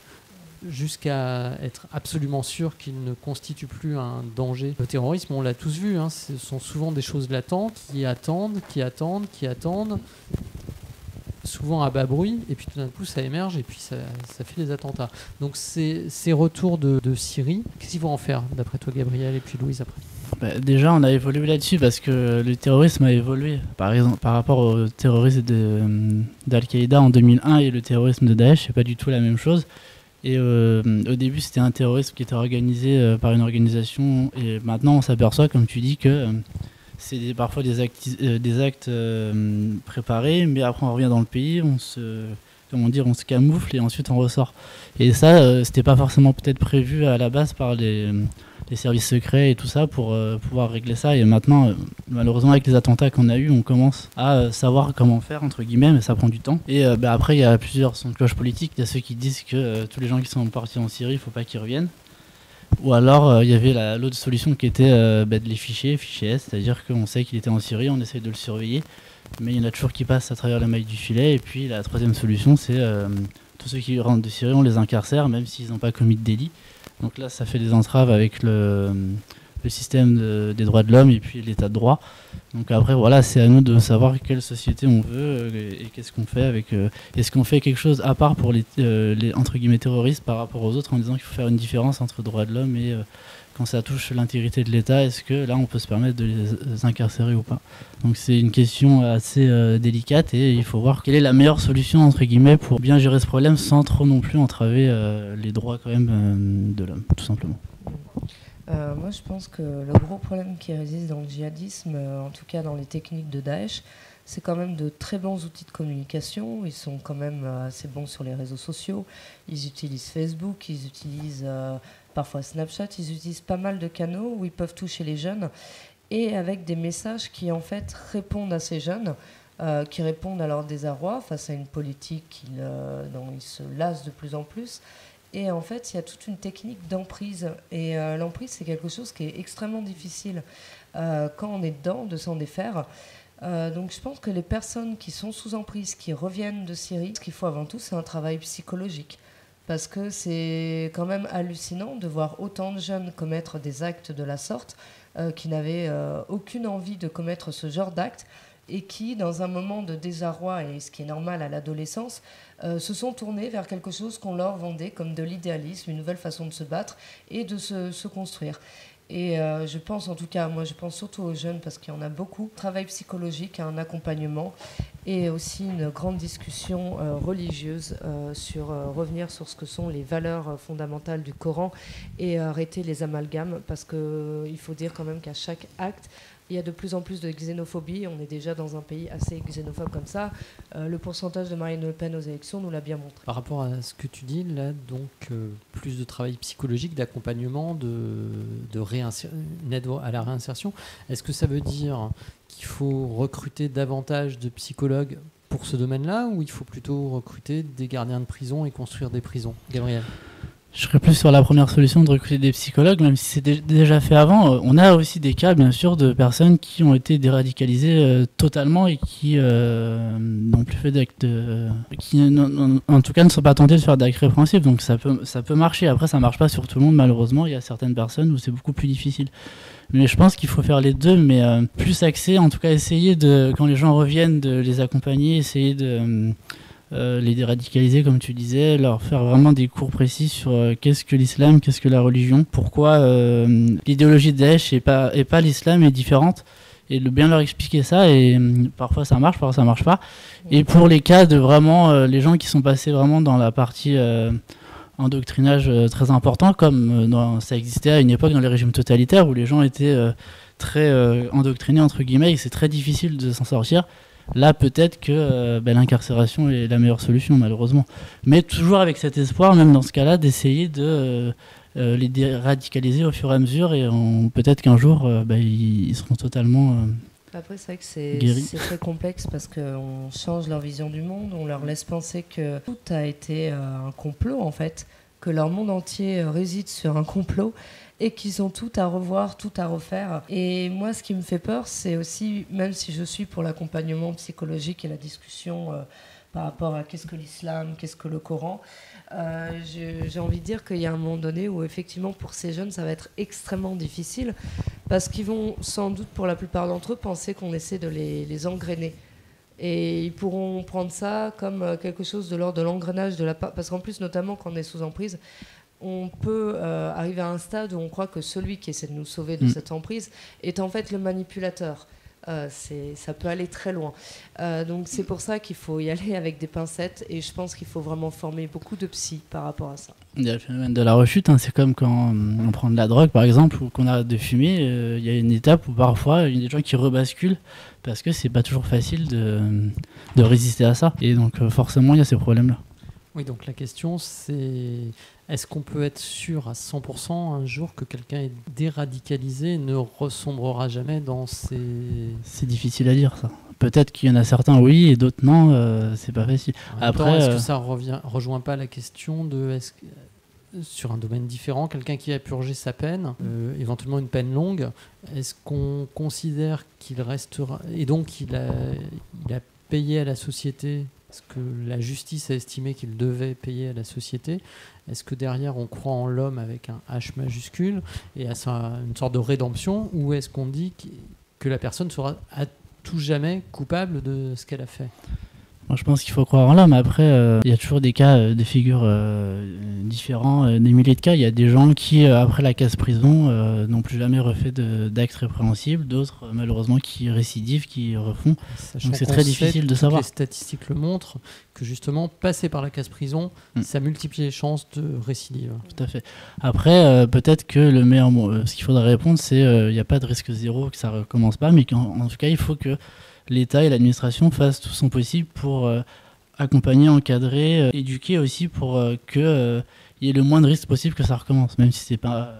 B: jusqu'à être absolument sûr qu'ils ne constituent plus un danger. Le terrorisme, on l'a tous vu, hein, ce sont souvent des choses latentes qui attendent, qui attendent, qui attendent, souvent à bas bruit, et puis tout d'un coup ça émerge et puis ça, fait des attentats. Donc ces, ces retours de, de Syrie, qu'est-ce qu'ils vont en faire, d'après toi Gabriel, et puis Louise après?
D: Bah, déjà, on a évolué là-dessus parce que le terrorisme a évolué. Par exemple, par rapport au terrorisme euh, d'Al-Qaïda en 2001 et le terrorisme de Daesh, c'est pas du tout la même chose. Et euh, au début, c'était un terrorisme qui était organisé euh, par une organisation. Et maintenant, on s'aperçoit, comme tu dis, que c'est parfois des des actes préparés, mais après, on revient dans le pays, on se, comment dire, on se camoufle et ensuite on ressort. Et ça, c'était pas forcément peut-être prévu à la base par les les services secrets et tout ça pour euh, pouvoir régler ça. Et maintenant, euh, malheureusement, avec les attentats qu'on a eu, on commence à euh, savoir comment faire, entre guillemets, mais ça prend du temps. Et bah, après, il y a plusieurs sons de cloche politiques. Il y a ceux qui disent que tous les gens qui sont partis en Syrie, il ne faut pas qu'ils reviennent. Ou alors, il y avait l'autre solution qui était bah, de les ficher, fichier S, c'est-à-dire qu'on sait qu'il était en Syrie, on essaye de le surveiller, mais il y en a toujours qui passent à travers la maille du filet. Et puis, la troisième solution, c'est tous ceux qui rentrent de Syrie, on les incarcère, même s'ils n'ont pas commis de délit. Donc là, ça fait des entraves avec le, système des droits de l'homme et puis l'état de droit. Donc après, voilà, c'est à nous de savoir quelle société on veut euh, et, qu'est-ce qu'on fait avec. Euh, est-ce qu'on fait quelque chose à part pour euh, les, entre guillemets terroristes par rapport aux autres en disant qu'il faut faire une différence entre droits de l'homme et quand ça touche l'intégrité de l'État, est-ce que là on peut se permettre de les incarcérer ou pas Donc c'est une question assez délicate et il faut voir quelle est la meilleure solution entre guillemets pour bien gérer ce problème sans trop non plus entraver les droits quand même de l'homme, tout simplement.
C: Euh, moi, je pense que le gros problème qui réside dans le djihadisme, euh, en tout cas dans les techniques de Daesh, c'est quand même de très bons outils de communication. Ils sont quand même euh, assez bons sur les réseaux sociaux. Ils utilisent Facebook, ils utilisent parfois Snapchat, ils utilisent pas mal de canaux où ils peuvent toucher les jeunes et avec des messages qui en fait répondent à ces jeunes. qui répondent à leur désarroi face à une politique dont ils se lassent de plus en plus et en fait, il y a toute une technique d'emprise. Et euh, l'emprise, c'est quelque chose qui est extrêmement difficile euh, quand on est dedans de s'en défaire. Euh, donc je pense que les personnes qui sont sous emprise, qui reviennent de Syrie, ce qu'il faut avant tout, c'est un travail psychologique. Parce que c'est quand même hallucinant de voir autant de jeunes commettre des actes de la sorte, qui n'avaient aucune envie de commettre ce genre d'actes, et qui, dans un moment de désarroi, et ce qui est normal à l'adolescence, euh, se sont tournés vers quelque chose qu'on leur vendait comme de l'idéalisme, une nouvelle façon de se battre et de se, construire. Et euh, je pense en tout cas, moi je pense surtout aux jeunes parce qu'il y en a beaucoup, travail psychologique, un accompagnement et aussi une grande discussion euh, religieuse sur revenir sur ce que sont les valeurs fondamentales du Coran et arrêter les amalgames parce qu'il faut dire quand même qu'à chaque acte, il y a de plus en plus de xénophobie. On est déjà dans un pays assez xénophobe comme ça. Euh, le pourcentage de Marine Le Pen aux élections nous l'a bien montré.
B: Par rapport à ce que tu dis, là, donc, euh, plus de travail psychologique, d'accompagnement, de, de à la réinsertion. Est-ce que ça veut dire qu'il faut recruter davantage de psychologues pour ce domaine-là ou il faut plutôt recruter des gardiens de prison et construire des prisons? Gabriel?
D: Je serais plus sur la première solution de recruter des psychologues, même si c'est déjà fait avant. Euh, on a aussi des cas, bien sûr, de personnes qui ont été déradicalisées euh, totalement et qui euh, n'ont plus fait d'actes, qui en tout cas ne sont pas tentées de faire d'actes répréhensibles. Donc ça peut, ça peut marcher. Après, ça marche pas sur tout le monde, malheureusement. Il y a certaines personnes où c'est beaucoup plus difficile. Mais je pense qu'il faut faire les deux, mais plus axé, en tout cas essayer de, quand les gens reviennent, de les accompagner, essayer de euh, les déradicaliser, comme tu disais, leur faire vraiment des cours précis sur euh, qu'est-ce que l'islam, qu'est-ce que la religion, pourquoi euh, l'idéologie de Daesh et pas, et pas l'islam est différente, et de bien leur expliquer ça, et parfois ça marche, parfois ça marche pas. Et pour les cas de vraiment les gens qui sont passés vraiment dans la partie endoctrinage très important, comme dans, ça existait à une époque dans les régimes totalitaires où les gens étaient très endoctrinés, entre guillemets, et c'est très difficile de s'en sortir. Là, peut-être que euh, ben, l'incarcération est la meilleure solution, malheureusement. Mais toujours avec cet espoir, même dans ce cas-là, d'essayer de euh, euh, les déradicaliser au fur et à mesure. Et peut-être qu'un jour, ben, ils, seront totalement.
C: Après, c'est vrai que c'est très complexe parce qu'on change leur vision du monde, on leur laisse penser que tout a été un complot, en fait, que leur monde entier réside sur un complot et qu'ils ont tout à revoir, tout à refaire. Et moi, ce qui me fait peur, c'est aussi, même si je suis pour l'accompagnement psychologique et la discussion euh, par rapport à qu'est-ce que l'islam, qu'est-ce que le Coran, euh, j'ai envie de dire qu'il y a un moment donné où effectivement pour ces jeunes ça va être extrêmement difficile parce qu'ils vont sans doute pour la plupart d'entre eux penser qu'on essaie de les, les. Et ils pourront prendre ça comme euh, quelque chose de l'ordre de l'engrenage de la parce qu'en plus notamment quand on est sous emprise, on peut euh, arriver à un stade où on croit que celui qui essaie de nous sauver de mm. cette emprise est en fait le manipulateur. Euh, ça peut aller très loin. Euh, donc c'est pour ça qu'il faut y aller avec des pincettes et je pense qu'il faut vraiment former beaucoup de psy par rapport à ça.
D: Il y a le phénomène de la rechute, hein. c'est comme quand on prend de la drogue par exemple ou qu'on arrête de fumer, il y a une étape où parfois il y a des gens qui rebasculent parce que c'est pas toujours facile de, de résister à ça et donc forcément il y a ces problèmes-là.
B: Oui, donc la question c'est est-ce qu'on peut être sûr à 100% un jour que quelqu'un est déradicalisé et ne ressombrera jamais dans ces...
D: C'est difficile à dire ça. Peut-être qu'il y en a certains oui et d'autres non, euh, c'est pas facile.
B: Après, est-ce que euh, ça revient, rejoint pas la question de est-ce sur un domaine différent, quelqu'un qui a purgé sa peine, euh, éventuellement une peine longue, est-ce qu'on considère qu'il restera et donc il a, il a payé à la société ce que la justice a estimé qu'il devait payer à la société? Est-ce que derrière on croit en l'homme avec un H majuscule et à une sorte de rédemption? Ou est-ce qu'on dit que la personne sera à tout jamais coupable de ce qu'elle a fait?
D: Moi, je pense qu'il faut croire en l'homme. Après, euh, il y a toujours des cas, euh, des figures euh, différents, euh, des milliers de cas. Il y a des gens qui, après la casse prison, n'ont plus jamais refait d'actes répréhensibles. D'autres, malheureusement, qui récidivent, qui refont.
B: Sachant
D: Donc c'est très difficile de savoir.
B: Les statistiques le montrent que justement, passer par la case prison,
D: Mm.
B: ça multiplie les chances de récidive.
D: Tout à fait. Après, peut-être que le meilleur mot, ce qu'il faudrait répondre, c'est il n'y a pas de risque zéro que ça recommence pas, mais qu'en en tout cas, il faut que l'État et l'administration fassent tout son possible pour euh, accompagner, encadrer, euh, éduquer aussi pour euh, que il y ait le moins de risques possible que ça recommence, même si c'est pas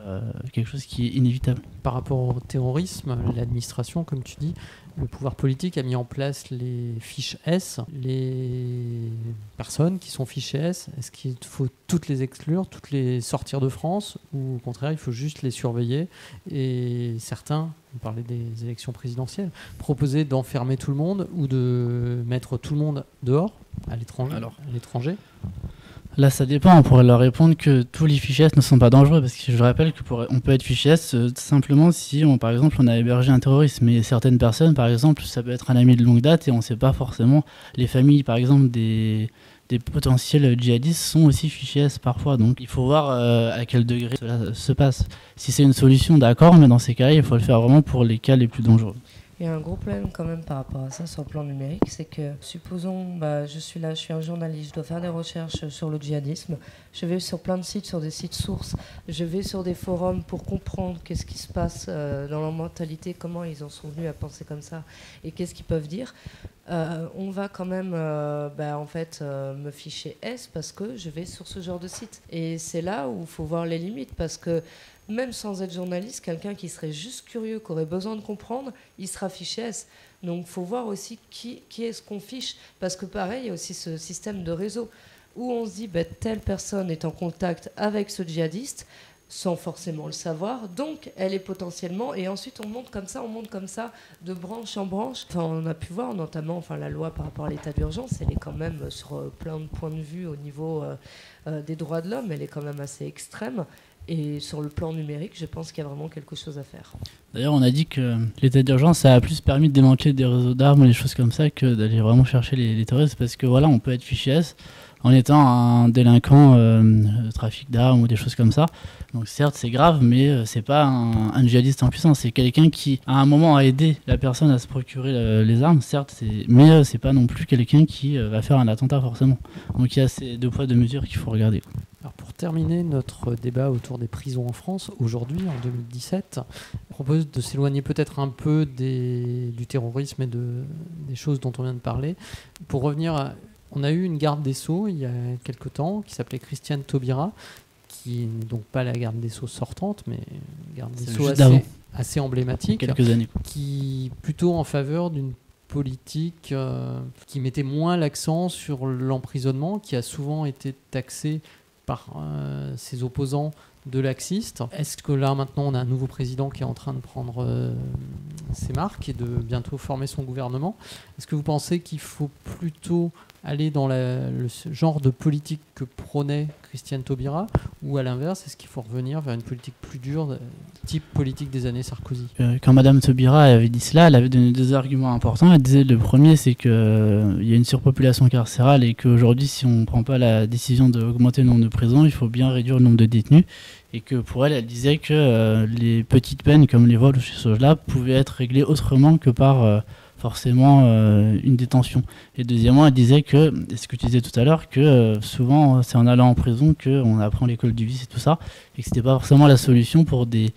D: quelque chose qui est inévitable.
B: Par rapport au terrorisme, l'administration, comme tu dis, le pouvoir politique a mis en place les fiches S. Les personnes qui sont fichées S, est-ce qu'il faut toutes les exclure, toutes les sortir de France, ou au contraire, il faut juste les surveiller Et certains, on parlait des élections présidentielles, proposaient d'enfermer tout le monde ou de mettre tout le monde dehors, à l'étranger.
D: Alors.
B: à l'étranger?
D: Là, ça dépend. On pourrait leur répondre que tous les fichiers S ne sont pas dangereux, parce que je rappelle que pour- on peut être fiché S euh, simplement si, on, par exemple, on a hébergé un terroriste. Mais certaines personnes, par exemple, ça peut être un ami de longue date et on ne sait pas forcément. Les familles, par exemple, des, potentiels djihadistes sont aussi fichés S parfois. Donc, il faut voir euh, à quel degré cela se passe. Si c'est une solution, d'accord, mais dans ces cas-là, il faut le faire vraiment pour les cas les plus dangereux.
C: Il y a un gros problème quand même par rapport à ça sur le plan numérique, c'est que supposons, bah, je suis là, je suis un journaliste, je dois faire des recherches sur le djihadisme, je vais sur plein de sites, sur des sites sources, je vais sur des forums pour comprendre qu'est-ce qui se passe euh, dans leur mentalité, comment ils en sont venus à penser comme ça et qu'est-ce qu'ils peuvent dire. Euh, on va quand même euh, bah, en fait me ficher S parce que je vais sur ce genre de site. Et c'est là où il faut voir les limites parce que même sans être journaliste, quelqu'un qui serait juste curieux, qui aurait besoin de comprendre, il sera fiché S. Donc faut voir aussi qui, qui est-ce qu'on fiche. Parce que pareil, il y a aussi ce système de réseau où on se dit bah, telle personne est en contact avec ce djihadiste sans forcément le savoir. Donc elle est potentiellement... Et ensuite on monte comme ça, on monte comme ça, de branche en branche. Enfin, on a pu voir notamment enfin, la loi par rapport à l'état d'urgence, elle est quand même sur euh, plein de points de vue au niveau euh, euh, des droits de l'homme, elle est quand même assez extrême. Et sur le plan numérique, je pense qu'il y a vraiment quelque chose à faire.
D: D'ailleurs, on a dit que l'état d'urgence, ça a plus permis de démanteler des réseaux d'armes, des choses comme ça, que d'aller vraiment chercher les, terroristes, parce que voilà, on peut être fiché S en étant un délinquant euh, de trafic d'armes ou des choses comme ça. Donc certes, c'est grave, mais euh, c'est pas un, djihadiste en puissance. C'est quelqu'un qui, à un moment, a aidé la personne à se procurer euh, les armes, certes, mais euh, c'est pas non plus quelqu'un qui euh, va faire un attentat forcément. Donc il y a ces deux poids deux mesures qu'il faut regarder.
B: Alors pour terminer notre débat autour des prisons en France, aujourd'hui, en 2017, je propose de s'éloigner peut-être un peu des- du terrorisme et de, des choses dont on vient de parler. Pour revenir, à- on a eu une garde des Sceaux il y a quelque temps qui s'appelait Christiane Taubira, qui n'est donc pas la garde des Sceaux sortante, mais une garde des Sceaux assez, emblématique
D: quelques années.
B: qui plutôt en faveur d'une politique euh, qui mettait moins l'accent sur l'emprisonnement, qui a souvent été taxé par euh, ses opposants de laxistes. Est-ce que là maintenant on a un nouveau président qui est en train de prendre euh, ses marques et de bientôt former son gouvernement? Est-ce que vous pensez qu'il faut plutôt aller dans le ce genre de politique que prônait Christiane Taubira ou à l'inverse, est-ce qu'il faut revenir vers une politique plus dure, euh, type politique des années Sarkozy?
D: Euh, quand Madame Taubira avait dit cela, elle avait donné deux arguments importants. Elle disait le premier, c'est qu'il y a une surpopulation carcérale et qu'aujourd'hui, si on ne prend pas la décision d'augmenter le nombre de prisons, il faut bien réduire le nombre de détenus. Et que pour elle, elle disait que euh, les petites peines comme les vols ou ces choses-là pouvaient être réglées autrement que par euh, forcément euh, une détention. Et deuxièmement, elle disait que, et ce que tu disais tout à l'heure, que euh, souvent c'est en allant en prison qu'on apprend l'école du vice et tout ça, et que c'était pas forcément la solution pour des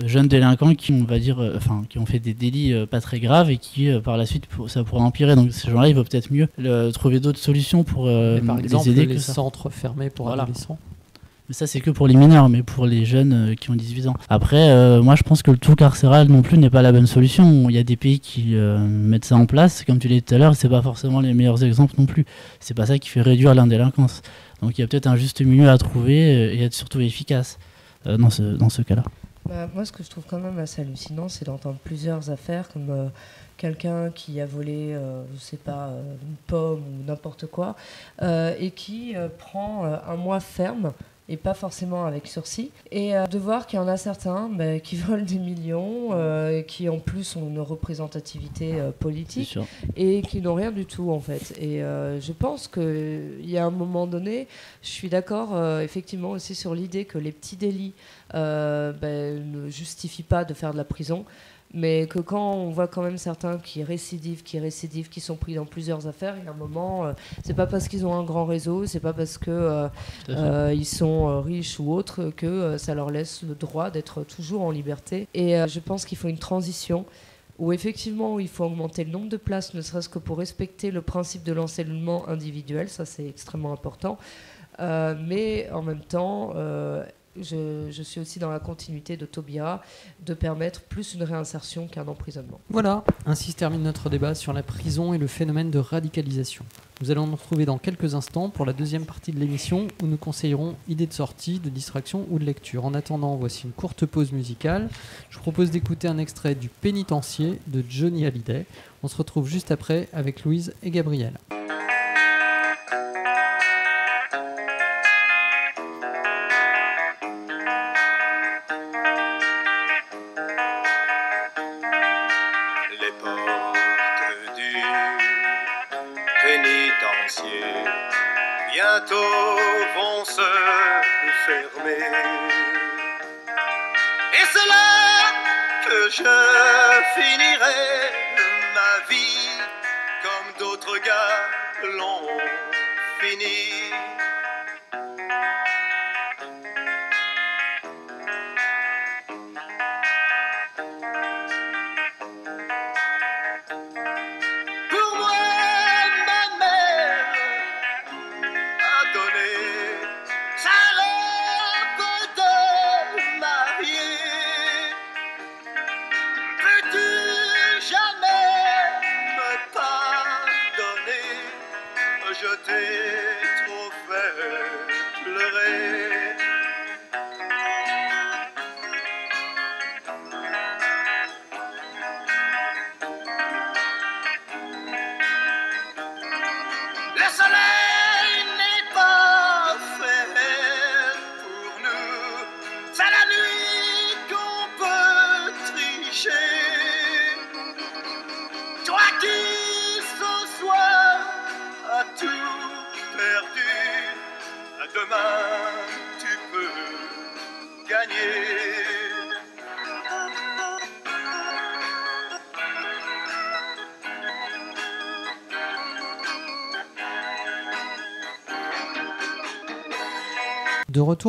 D: euh, jeunes délinquants qui, on va dire, euh, enfin, qui ont fait des délits euh, pas très graves et qui, euh, par la suite, pour- ça pourrait empirer. Donc ces gens-là, il vaut peut-être mieux le- trouver d'autres solutions pour euh,
B: par
D: les
B: exemple,
D: aider
B: les
D: que ça.
B: centres fermés pour
D: Voilà.
B: adolescents.
D: Mais ça, c'est que pour les mineurs, mais pour les jeunes euh, qui ont 18 ans. Après, euh, moi, je pense que le tout carcéral non plus n'est pas la bonne solution. Il y a des pays qui euh, mettent ça en place. Comme tu l'as dit tout à l'heure, c'est pas forcément les meilleurs exemples non plus. C'est pas ça qui fait réduire l'indélinquance. Donc, il y a peut-être un juste milieu à trouver et être surtout efficace dans ce, dans ce cas-là.
C: Bah, moi, ce que je trouve quand même assez hallucinant, c'est d'entendre plusieurs affaires comme quelqu'un qui a volé, euh, je sais pas, une pomme ou n'importe quoi, et qui prend un mois ferme et pas forcément avec sursis. Et euh, de voir qu'il y en a certains bah, qui volent des millions, euh, qui en plus ont une représentativité euh, politique et qui n'ont rien du tout en fait. Et je pense qu'il y a un moment donné, je suis d'accord effectivement aussi sur l'idée que les petits délits ben, ne justifient pas de faire de la prison. Mais que quand on voit quand même certains qui récidivent, qui récidivent, qui sont pris dans plusieurs affaires, il y a un moment, euh, c'est pas parce qu'ils ont un grand réseau, c'est pas parce que euh, euh, ils sont euh, riches ou autres que ça leur laisse le droit d'être toujours en liberté. Et je pense qu'il faut une transition où effectivement il faut augmenter le nombre de places, ne serait-ce que pour respecter le principe de l'encellulement individuel, ça c'est extrêmement important. Euh, mais en même temps, euh, je, suis aussi dans la continuité de Tobia de permettre plus une réinsertion qu'un emprisonnement.
B: Voilà, ainsi se termine notre débat sur la prison et le phénomène de radicalisation. Nous allons nous retrouver dans quelques instants pour la deuxième partie de l'émission où nous conseillerons idées de sortie, de distraction ou de lecture. En attendant, voici une courte pause musicale. Je vous propose d'écouter un extrait du Pénitencier de Johnny Hallyday. On se retrouve juste après avec Louise et Gabriel.
E: Et c'est là que je finirai ma vie comme d'autres gars l'ont fini.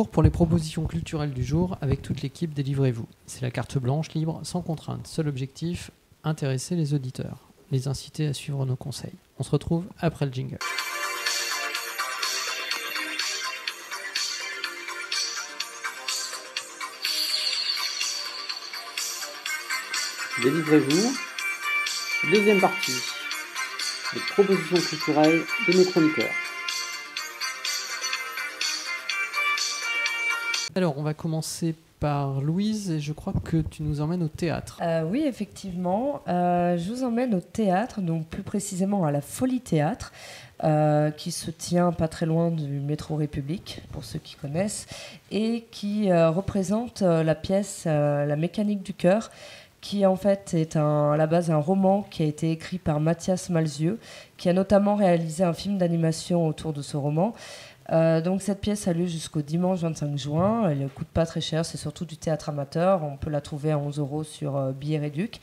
E: Pour
B: les propositions culturelles du jour avec toute l'équipe Délivrez-vous. C'est la carte blanche libre, sans contrainte. Seul objectif, intéresser les auditeurs, les inciter à suivre nos conseils. On se retrouve après le jingle.
A: Délivrez-vous. Deuxième partie. Les propositions culturelles de nos chroniqueurs.
B: Alors, on va commencer par Louise et je crois que tu nous emmènes au théâtre.
C: Euh, oui, effectivement. Euh, je vous emmène au théâtre, donc plus précisément à la Folie Théâtre, euh, qui se tient pas très loin du métro République, pour ceux qui connaissent, et qui représente la pièce La mécanique du cœur, qui en fait est à la base un roman qui a été écrit par Mathias Malzieu, qui a notamment réalisé un film d'animation autour de ce roman. Euh, donc cette pièce a lieu jusqu'au dimanche 25 juin. Elle ne coûte pas très cher, c'est surtout du théâtre amateur. On peut la trouver à 11 euros sur euh, Billet Réduc.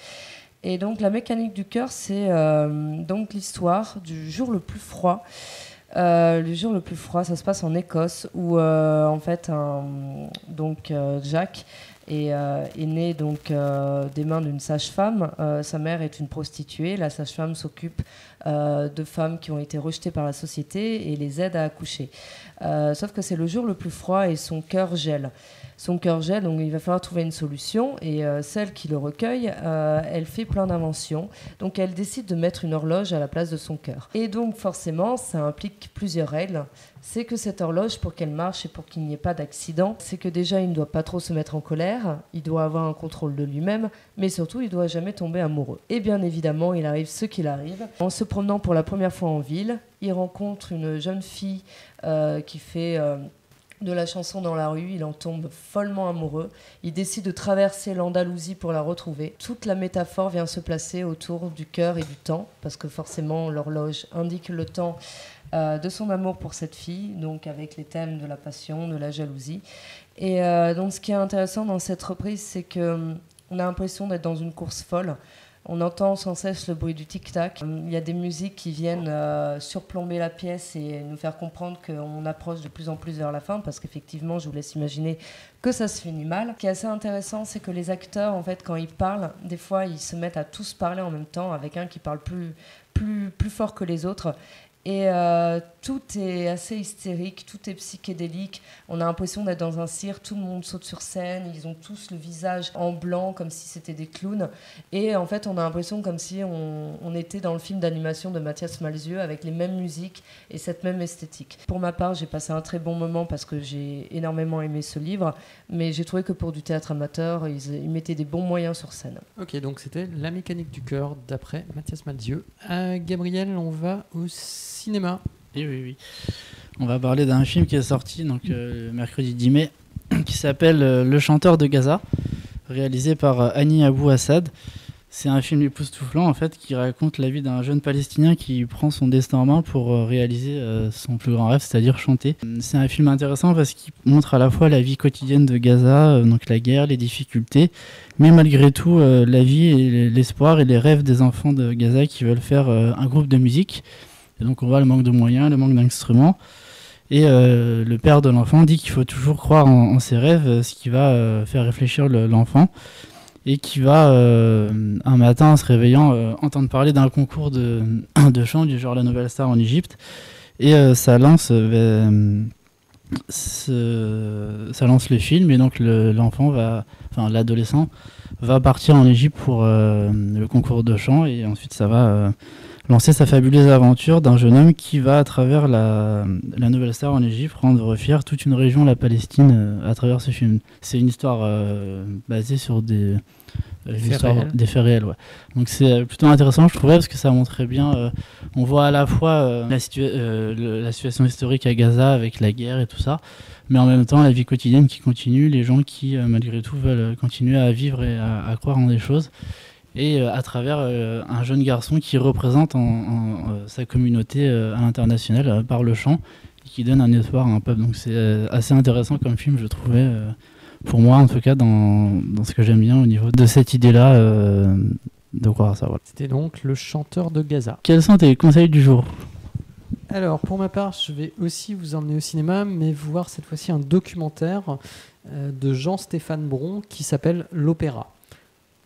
C: Et donc la mécanique du cœur, c'est euh, donc l'histoire du jour le plus froid. Euh, le jour le plus froid, ça se passe en Écosse où en fait un, donc Jack est, euh, est né donc euh, des mains d'une sage-femme. Euh, sa mère est une prostituée. La sage-femme s'occupe de femmes qui ont été rejetées par la société et les aide à accoucher. Sauf que c'est le jour le plus froid et son cœur gèle. Son cœur gèle, donc il va falloir trouver une solution. Et euh, celle qui le recueille, euh, elle fait plein d'inventions. Donc elle décide de mettre une horloge à la place de son cœur. Et donc forcément, ça implique plusieurs règles. C'est que cette horloge, pour qu'elle marche et pour qu'il n'y ait pas d'accident, c'est que déjà il ne doit pas trop se mettre en colère, il doit avoir un contrôle de lui-même, mais surtout il doit jamais tomber amoureux. Et bien évidemment, il arrive ce qu'il arrive. En se promenant pour la première fois en ville, il rencontre une jeune fille euh, qui fait de la chanson dans la rue, il en tombe follement amoureux. Il décide de traverser l'Andalousie pour la retrouver. Toute la métaphore vient se placer autour du cœur et du temps, parce que forcément l'horloge indique le temps euh, de son amour pour cette fille, donc avec les thèmes de la passion, de la jalousie. Et euh, donc ce qui est intéressant dans cette reprise, c'est que hum, on a l'impression d'être dans une course folle. On entend sans cesse le bruit du tic-tac. Il y a des musiques qui viennent euh, surplomber la pièce et nous faire comprendre qu'on approche de plus en plus vers la fin, parce qu'effectivement, je vous laisse imaginer que ça se finit mal. Ce qui est assez intéressant, c'est que les acteurs, en fait, quand ils parlent, des fois, ils se mettent à tous parler en même temps, avec un qui parle plus, plus, plus fort que les autres. Et euh, tout est assez hystérique, tout est psychédélique. On a l'impression d'être dans un cirque, tout le monde saute sur scène, ils ont tous le visage en blanc comme si c'était des clowns. Et en fait, on a l'impression comme si on, était dans le film d'animation de Mathias Malzieu avec les mêmes musiques et cette même esthétique. Pour ma part, j'ai passé un très bon moment parce que j'ai énormément aimé ce livre, mais j'ai trouvé que pour du théâtre amateur, ils, mettaient des bons moyens sur scène.
B: Ok, donc c'était La mécanique du cœur d'après Mathias Malzieu. Euh, Gabriel, on va au cinéma.
D: Oui, oui. On va parler d'un film qui est sorti donc euh, mercredi 10 mai, qui s'appelle euh, Le chanteur de Gaza, réalisé par euh, Annie Abou Assad. C'est un film époustouflant en fait qui raconte la vie d'un jeune Palestinien qui prend son destin en main pour euh, réaliser son plus grand rêve, c'est-à-dire chanter. C'est un film intéressant parce qu'il montre à la fois la vie quotidienne de Gaza, donc la guerre, les difficultés, mais malgré tout la vie et l'espoir et les rêves des enfants de Gaza qui veulent faire un groupe de musique. Et donc on voit le manque de moyens, le manque d'instruments. Et euh, le père de l'enfant dit qu'il faut toujours croire en, ses rêves, euh, ce qui va euh, faire réfléchir le- l'enfant. et qui va, un matin, en se réveillant, entendre parler d'un concours de, chant du genre La Nouvelle Star en Égypte. Et ça lance ce- ça lance le film et donc le- l'enfant va, enfin l'adolescent va partir en Égypte pour le concours de chant et ensuite ça va lancer sa fabuleuse aventure d'un jeune homme qui va à travers la, la nouvelle star en Égypte rendre fière toute une région, la Palestine, euh, à travers ce film. C'est une histoire euh, basée sur des, euh,
B: Des faits réels.
D: des faits réels. Ouais. Donc c'est plutôt intéressant, je trouvais, parce que ça montrait bien. euh, on voit à la fois euh, la, situa- le- la situation historique à Gaza avec la guerre et tout ça, mais en même temps la vie quotidienne qui continue, les gens qui, malgré tout, veulent continuer à vivre et à, à croire en des choses. Et euh, à travers euh, un jeune garçon qui représente en, en, euh, sa communauté euh, à l'international euh, par le chant et qui donne un espoir à un peuple. Donc c'est euh, assez intéressant comme film, je trouvais, euh, pour moi en tout cas, dans, dans ce que j'aime bien au niveau de cette idée-là, euh, de croire à ça. Voilà.
B: C'était donc le chanteur de Gaza.
D: Quels sont tes conseils du jour?
B: Alors, pour ma part, je vais aussi vous emmener au cinéma, mais voir cette fois-ci un documentaire euh, de Jean-Stéphane Bron qui s'appelle L'Opéra.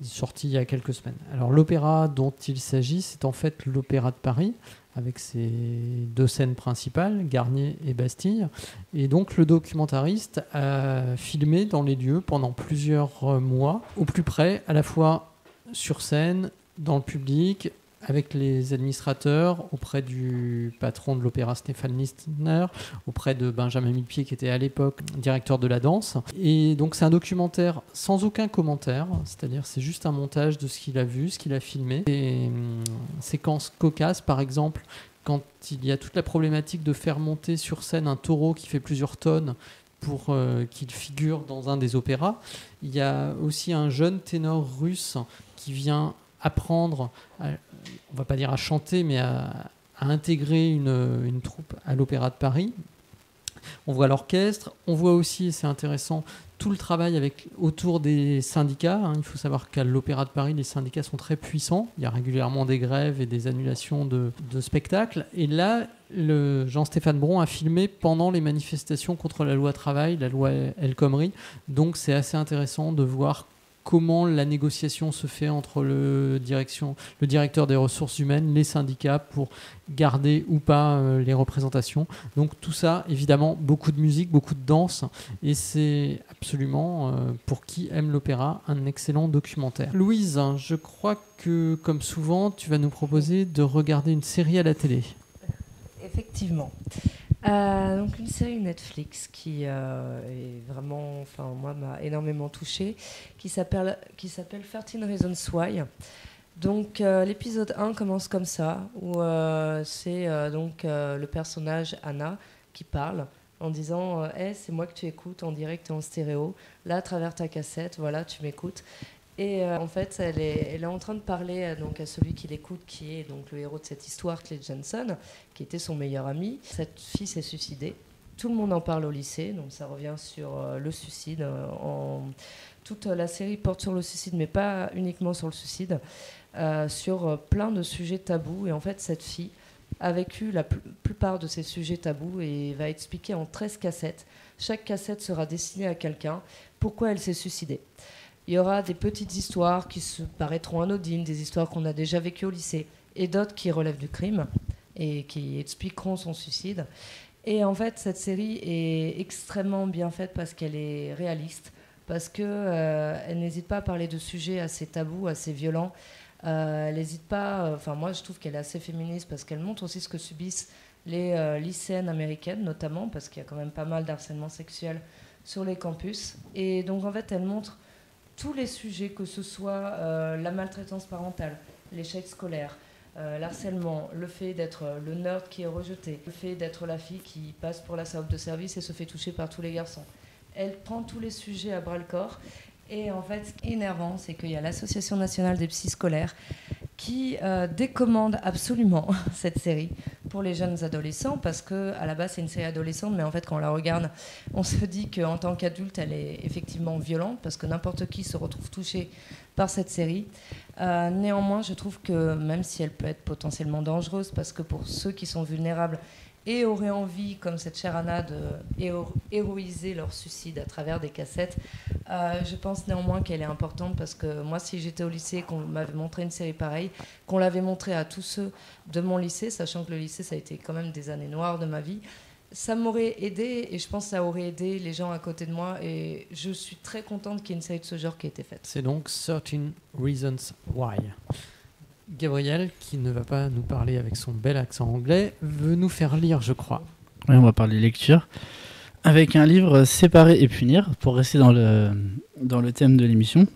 B: Sorti il y a quelques semaines. Alors, l'opéra dont il s'agit, c'est en fait l'Opéra de Paris, avec ses deux scènes principales, Garnier et Bastille. Et donc, le documentariste a filmé dans les lieux pendant plusieurs mois, au plus près, à la fois sur scène, dans le public, avec les administrateurs, auprès du patron de l'opéra Stéphane Listner, auprès de Benjamin Millepied qui était à l'époque directeur de la danse. Et donc c'est un documentaire sans aucun commentaire, c'est-à-dire c'est juste un montage de ce qu'il a vu, ce qu'il a filmé. Des hum, séquences cocasses par exemple quand il y a toute la problématique de faire monter sur scène un taureau qui fait plusieurs tonnes pour euh, qu'il figure dans un des opéras. Il y a aussi un jeune ténor russe qui vient apprendre, à- on va pas dire à chanter, mais à, intégrer une, troupe à l'Opéra de Paris. On voit l'orchestre, on voit aussi, c'est intéressant, tout le travail avec, autour des syndicats. hein. Il faut savoir qu'à l'Opéra de Paris, les syndicats sont très puissants. Il y a régulièrement des grèves et des annulations de, de spectacles. Et là, Jean-Stéphane Bron a filmé pendant les manifestations contre la loi travail, la loi El Khomri. Donc c'est assez intéressant de voir comment la négociation se fait entre le, direction, le directeur des ressources humaines, les syndicats pour garder ou pas euh, les représentations. Donc tout ça, évidemment, beaucoup de musique, beaucoup de danse, et c'est absolument, euh, pour qui aime l'opéra, un excellent documentaire. Louise, je crois que, comme souvent, tu vas nous proposer de regarder une série à la télé.
C: Effectivement. Euh, donc une série Netflix qui euh, est vraiment, enfin moi m'a énormément touchée, qui s'appelle qui s'appelle 13 Reasons Why. Donc euh, l'épisode 1 commence comme ça, où c'est donc le personnage Anna qui parle. en disant Hey, c'est moi que tu écoutes en direct et en stéréo. Là, à travers ta cassette, voilà, tu m'écoutes. Et euh, en fait, elle est, en train de parler euh, donc à celui qui l'écoute, qui est donc le héros de cette histoire, Clay Jensen, qui était son meilleur ami. Cette fille s'est suicidée. Tout le monde en parle au lycée, donc ça revient sur euh, le suicide. Toute la série porte sur le suicide, mais pas uniquement sur le suicide, sur plein de sujets tabous. Et en fait, cette fille a vécu la pl- plupart de ces sujets tabous et va expliquer en 13 cassettes. Chaque cassette sera destinée à quelqu'un. Pourquoi elle s'est suicidée? Il y aura des petites histoires qui se paraîtront anodines, des histoires qu'on a déjà vécues au lycée, et d'autres qui relèvent du crime et qui expliqueront son suicide. Et en fait, cette série est extrêmement bien faite parce qu'elle est réaliste, parce qu'elle elle n'hésite pas à parler de sujets assez tabous, assez violents. Euh, elle n'hésite pas, euh, enfin moi je trouve qu'elle est assez féministe parce qu'elle montre aussi ce que subissent les euh, lycéennes américaines notamment, parce qu'il y a quand même pas mal d'harcèlement sexuel sur les campus. Et donc en fait, elle montre tous les sujets, que ce soit euh, la maltraitance parentale, l'échec scolaire, euh, l'harcèlement, le fait d'être euh, le nerd qui est rejeté, le fait d'être la fille qui passe pour la salope de service et se fait toucher par tous les garçons. Elle prend tous les sujets à bras le corps. Et en fait, ce qui est énervant, c'est qu'il y a l'Association nationale des psy scolaires qui euh, décommande absolument cette série pour les jeunes adolescents parce que à la base c'est une série adolescente mais en fait quand on la regarde on se dit qu'en tant qu'adulte elle est effectivement violente parce que n'importe qui se retrouve touché par cette série. Euh, néanmoins je trouve que même si elle peut être potentiellement dangereuse parce que pour ceux qui sont vulnérables et auraient envie, comme cette chère Anna, de héro- héroïser leur suicide à travers des cassettes. Euh, je pense néanmoins qu'elle est importante parce que moi, si j'étais au lycée et qu'on m'avait montré une série pareille, qu'on l'avait montrée à tous ceux de mon lycée, sachant que le lycée, ça a été quand même des années noires de ma vie, ça m'aurait aidé et je pense que ça aurait aidé les gens à côté de moi et je suis très contente qu'il y ait une série de ce genre qui ait été faite.
B: C'est donc 13 Reasons Why. Gabriel, qui ne va pas nous parler avec son bel accent anglais, veut nous faire lire, je crois.
D: Oui, on va parler lecture. Avec un livre Séparer et punir, pour rester dans le, dans le thème de l'émission.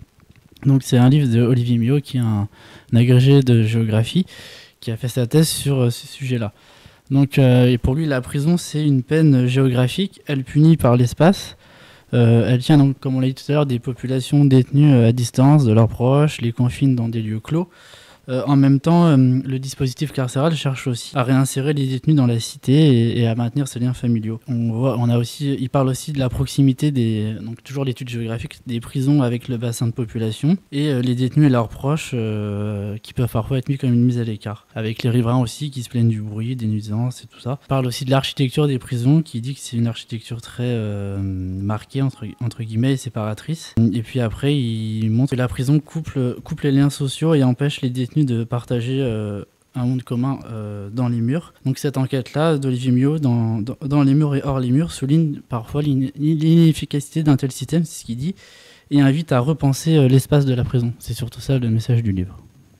D: Donc, c'est un livre de Olivier Mio, qui est un, agrégé de géographie, qui a fait sa thèse sur euh, ce sujet-là. Donc, euh, et pour lui, la prison, c'est une peine géographique. Elle punit par l'espace. Euh, elle tient, donc, comme on l'a dit tout à l'heure, des populations détenues à distance de leurs proches, les confine dans des lieux clos. Euh, en même temps, euh, le dispositif carcéral cherche aussi à réinsérer les détenus dans la cité et, à maintenir ces liens familiaux. On voit, on a aussi, il parle aussi de la proximité des, donc toujours l'étude géographique des prisons avec le bassin de population et euh, les détenus et leurs proches qui peuvent parfois être mis comme une mise à l'écart. Avec les riverains aussi qui se plaignent du bruit, des nuisances et tout ça. Il parle aussi de l'architecture des prisons qui dit que c'est une architecture très marquée entre, guillemets et séparatrice. Et puis après, il montre que la prison coupe les liens sociaux et empêche les détenus de partager euh, un monde commun euh, dans les murs. Donc cette enquête-là d'Olivier Mio, dans, dans, dans les murs et hors les murs, souligne parfois l'in- l'inefficacité d'un tel système, c'est ce qu'il dit, et invite à repenser euh, l'espace de la prison. C'est surtout ça le message du livre.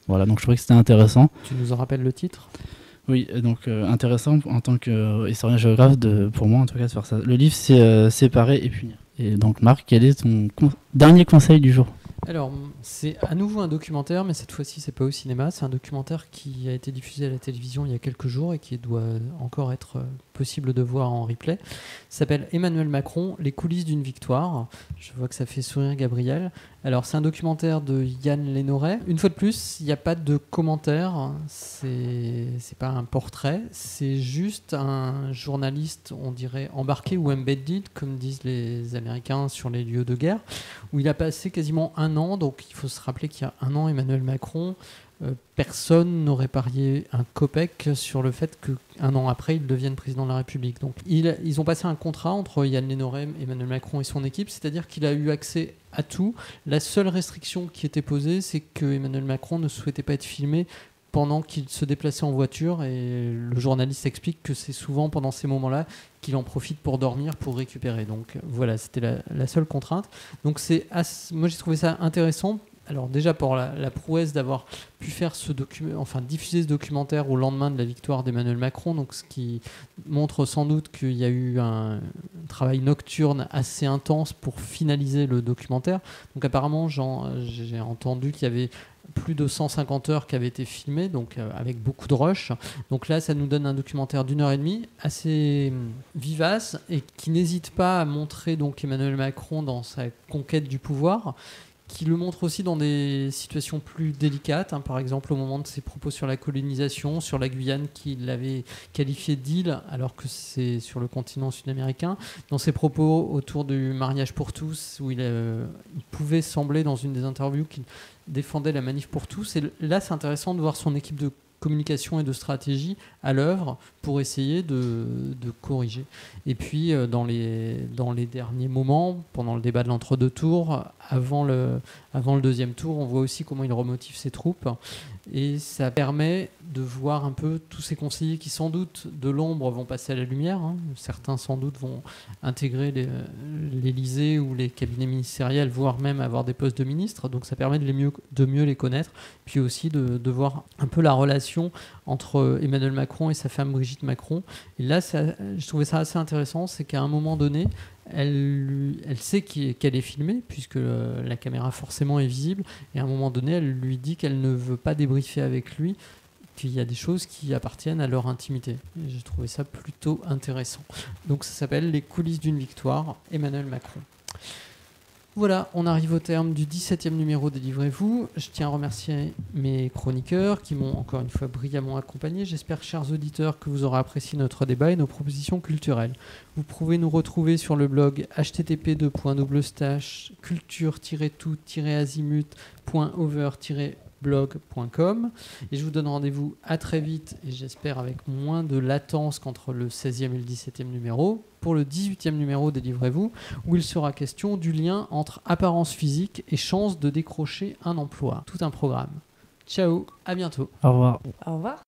D: Voilà, donc je trouvais que c'était intéressant.
B: Tu nous en rappelles le titre?
D: Oui, donc euh, intéressant en tant qu'historien géographe, de, pour moi en tout cas, de faire ça. Le livre, c'est Séparer et punir. Et donc Marc, quel est ton con- dernier conseil du jour?
B: Alors, c'est à nouveau un documentaire, mais cette fois-ci, c'est pas au cinéma. C'est un documentaire qui a été diffusé à la télévision il y a quelques jours et qui doit encore être euh, possible de voir en replay. S'appelle Emmanuel Macron, les coulisses d'une victoire. Je vois que ça fait sourire Gabriel. Alors, c'est un documentaire de Yann Lénoret. Une fois de plus, il n'y a pas de commentaire. C'est pas un portrait. C'est juste un journaliste, on dirait embarqué ou embedded, comme disent les Américains sur les lieux de guerre où il a passé quasiment un an. Donc il faut se rappeler qu'il y a un an, Emmanuel Macron, euh, personne n'aurait parié un copec sur le fait qu'un an après, il devienne président de la République. Donc il- ils ont passé un contrat entre Yann Lénoré, Emmanuel Macron et son équipe, c'est-à-dire qu'il a eu accès à tout. La seule restriction qui était posée, c'est que Emmanuel Macron ne souhaitait pas être filmé pendant qu'il se déplaçait en voiture et le journaliste explique que c'est souvent pendant ces moments-là qu'il en profite pour dormir, pour récupérer. Donc voilà, c'était la, seule contrainte. Donc c'est moi j'ai trouvé ça intéressant. Alors déjà pour la, prouesse d'avoir pu faire ce document, enfin diffuser ce documentaire au lendemain de la victoire d'Emmanuel Macron, donc ce qui montre sans doute qu'il y a eu un travail nocturne assez intense pour finaliser le documentaire. Donc apparemment j'ai entendu qu'il y avait plus de 150 heures qui avaient été filmées, donc euh, avec beaucoup de rush. Donc là, ça nous donne un documentaire d'une heure et demie, assez vivace et qui n'hésite pas à montrer donc Emmanuel Macron dans sa conquête du pouvoir, qui le montre aussi dans des situations plus délicates, hein, par exemple au moment de ses propos sur la colonisation, sur la Guyane qu'il avait qualifié d'île alors que c'est sur le continent sud-américain, dans ses propos autour du mariage pour tous, où il, euh, il pouvait sembler dans une des interviews qu'il défendait la manif pour tous. Et là, c'est intéressant de voir son équipe de communication et de stratégie à l'œuvre pour essayer de, de corriger. Et puis, euh, dans, les, dans les derniers moments, pendant le débat de l'entre-deux tours, avant le, avant le deuxième tour, on voit aussi comment il remotive ses troupes. Et ça permet de voir un peu tous ces conseillers qui, sans doute, de l'ombre vont passer à la lumière. hein. Certains, sans doute, vont intégrer l'Élysée ou les cabinets ministériels, voire même avoir des postes de ministres. Donc ça permet de, les mieux, de mieux les connaître. Puis aussi de, de voir un peu la relation entre Emmanuel Macron et sa femme Brigitte Macron. Et là, je trouvais ça assez intéressant, c'est qu'à un moment donné, elle, elle sait qu'elle est filmée, puisque euh, la caméra forcément est visible, et à un moment donné, elle lui dit qu'elle ne veut pas débriefer avec lui, qu'il y a des choses qui appartiennent à leur intimité. J'ai trouvé ça plutôt intéressant. Donc ça s'appelle Les coulisses d'une victoire, Emmanuel Macron. Voilà, on arrive au terme du 17e numéro des Livrez-vous. Je tiens à remercier mes chroniqueurs qui m'ont encore une fois brillamment accompagné. J'espère, chers auditeurs, que vous aurez apprécié notre débat et nos propositions culturelles. Vous pouvez nous retrouver sur le blog http culture-tout-azimut.over-blog.com et je vous donne rendez-vous à très vite et j'espère avec moins de latence qu'entre le 16e et le 17e numéro pour le 18e numéro des Livrez-vous où il sera question du lien entre apparence physique et chance de décrocher un emploi. Tout un programme. Ciao, à bientôt.
D: Au revoir.
C: Au revoir.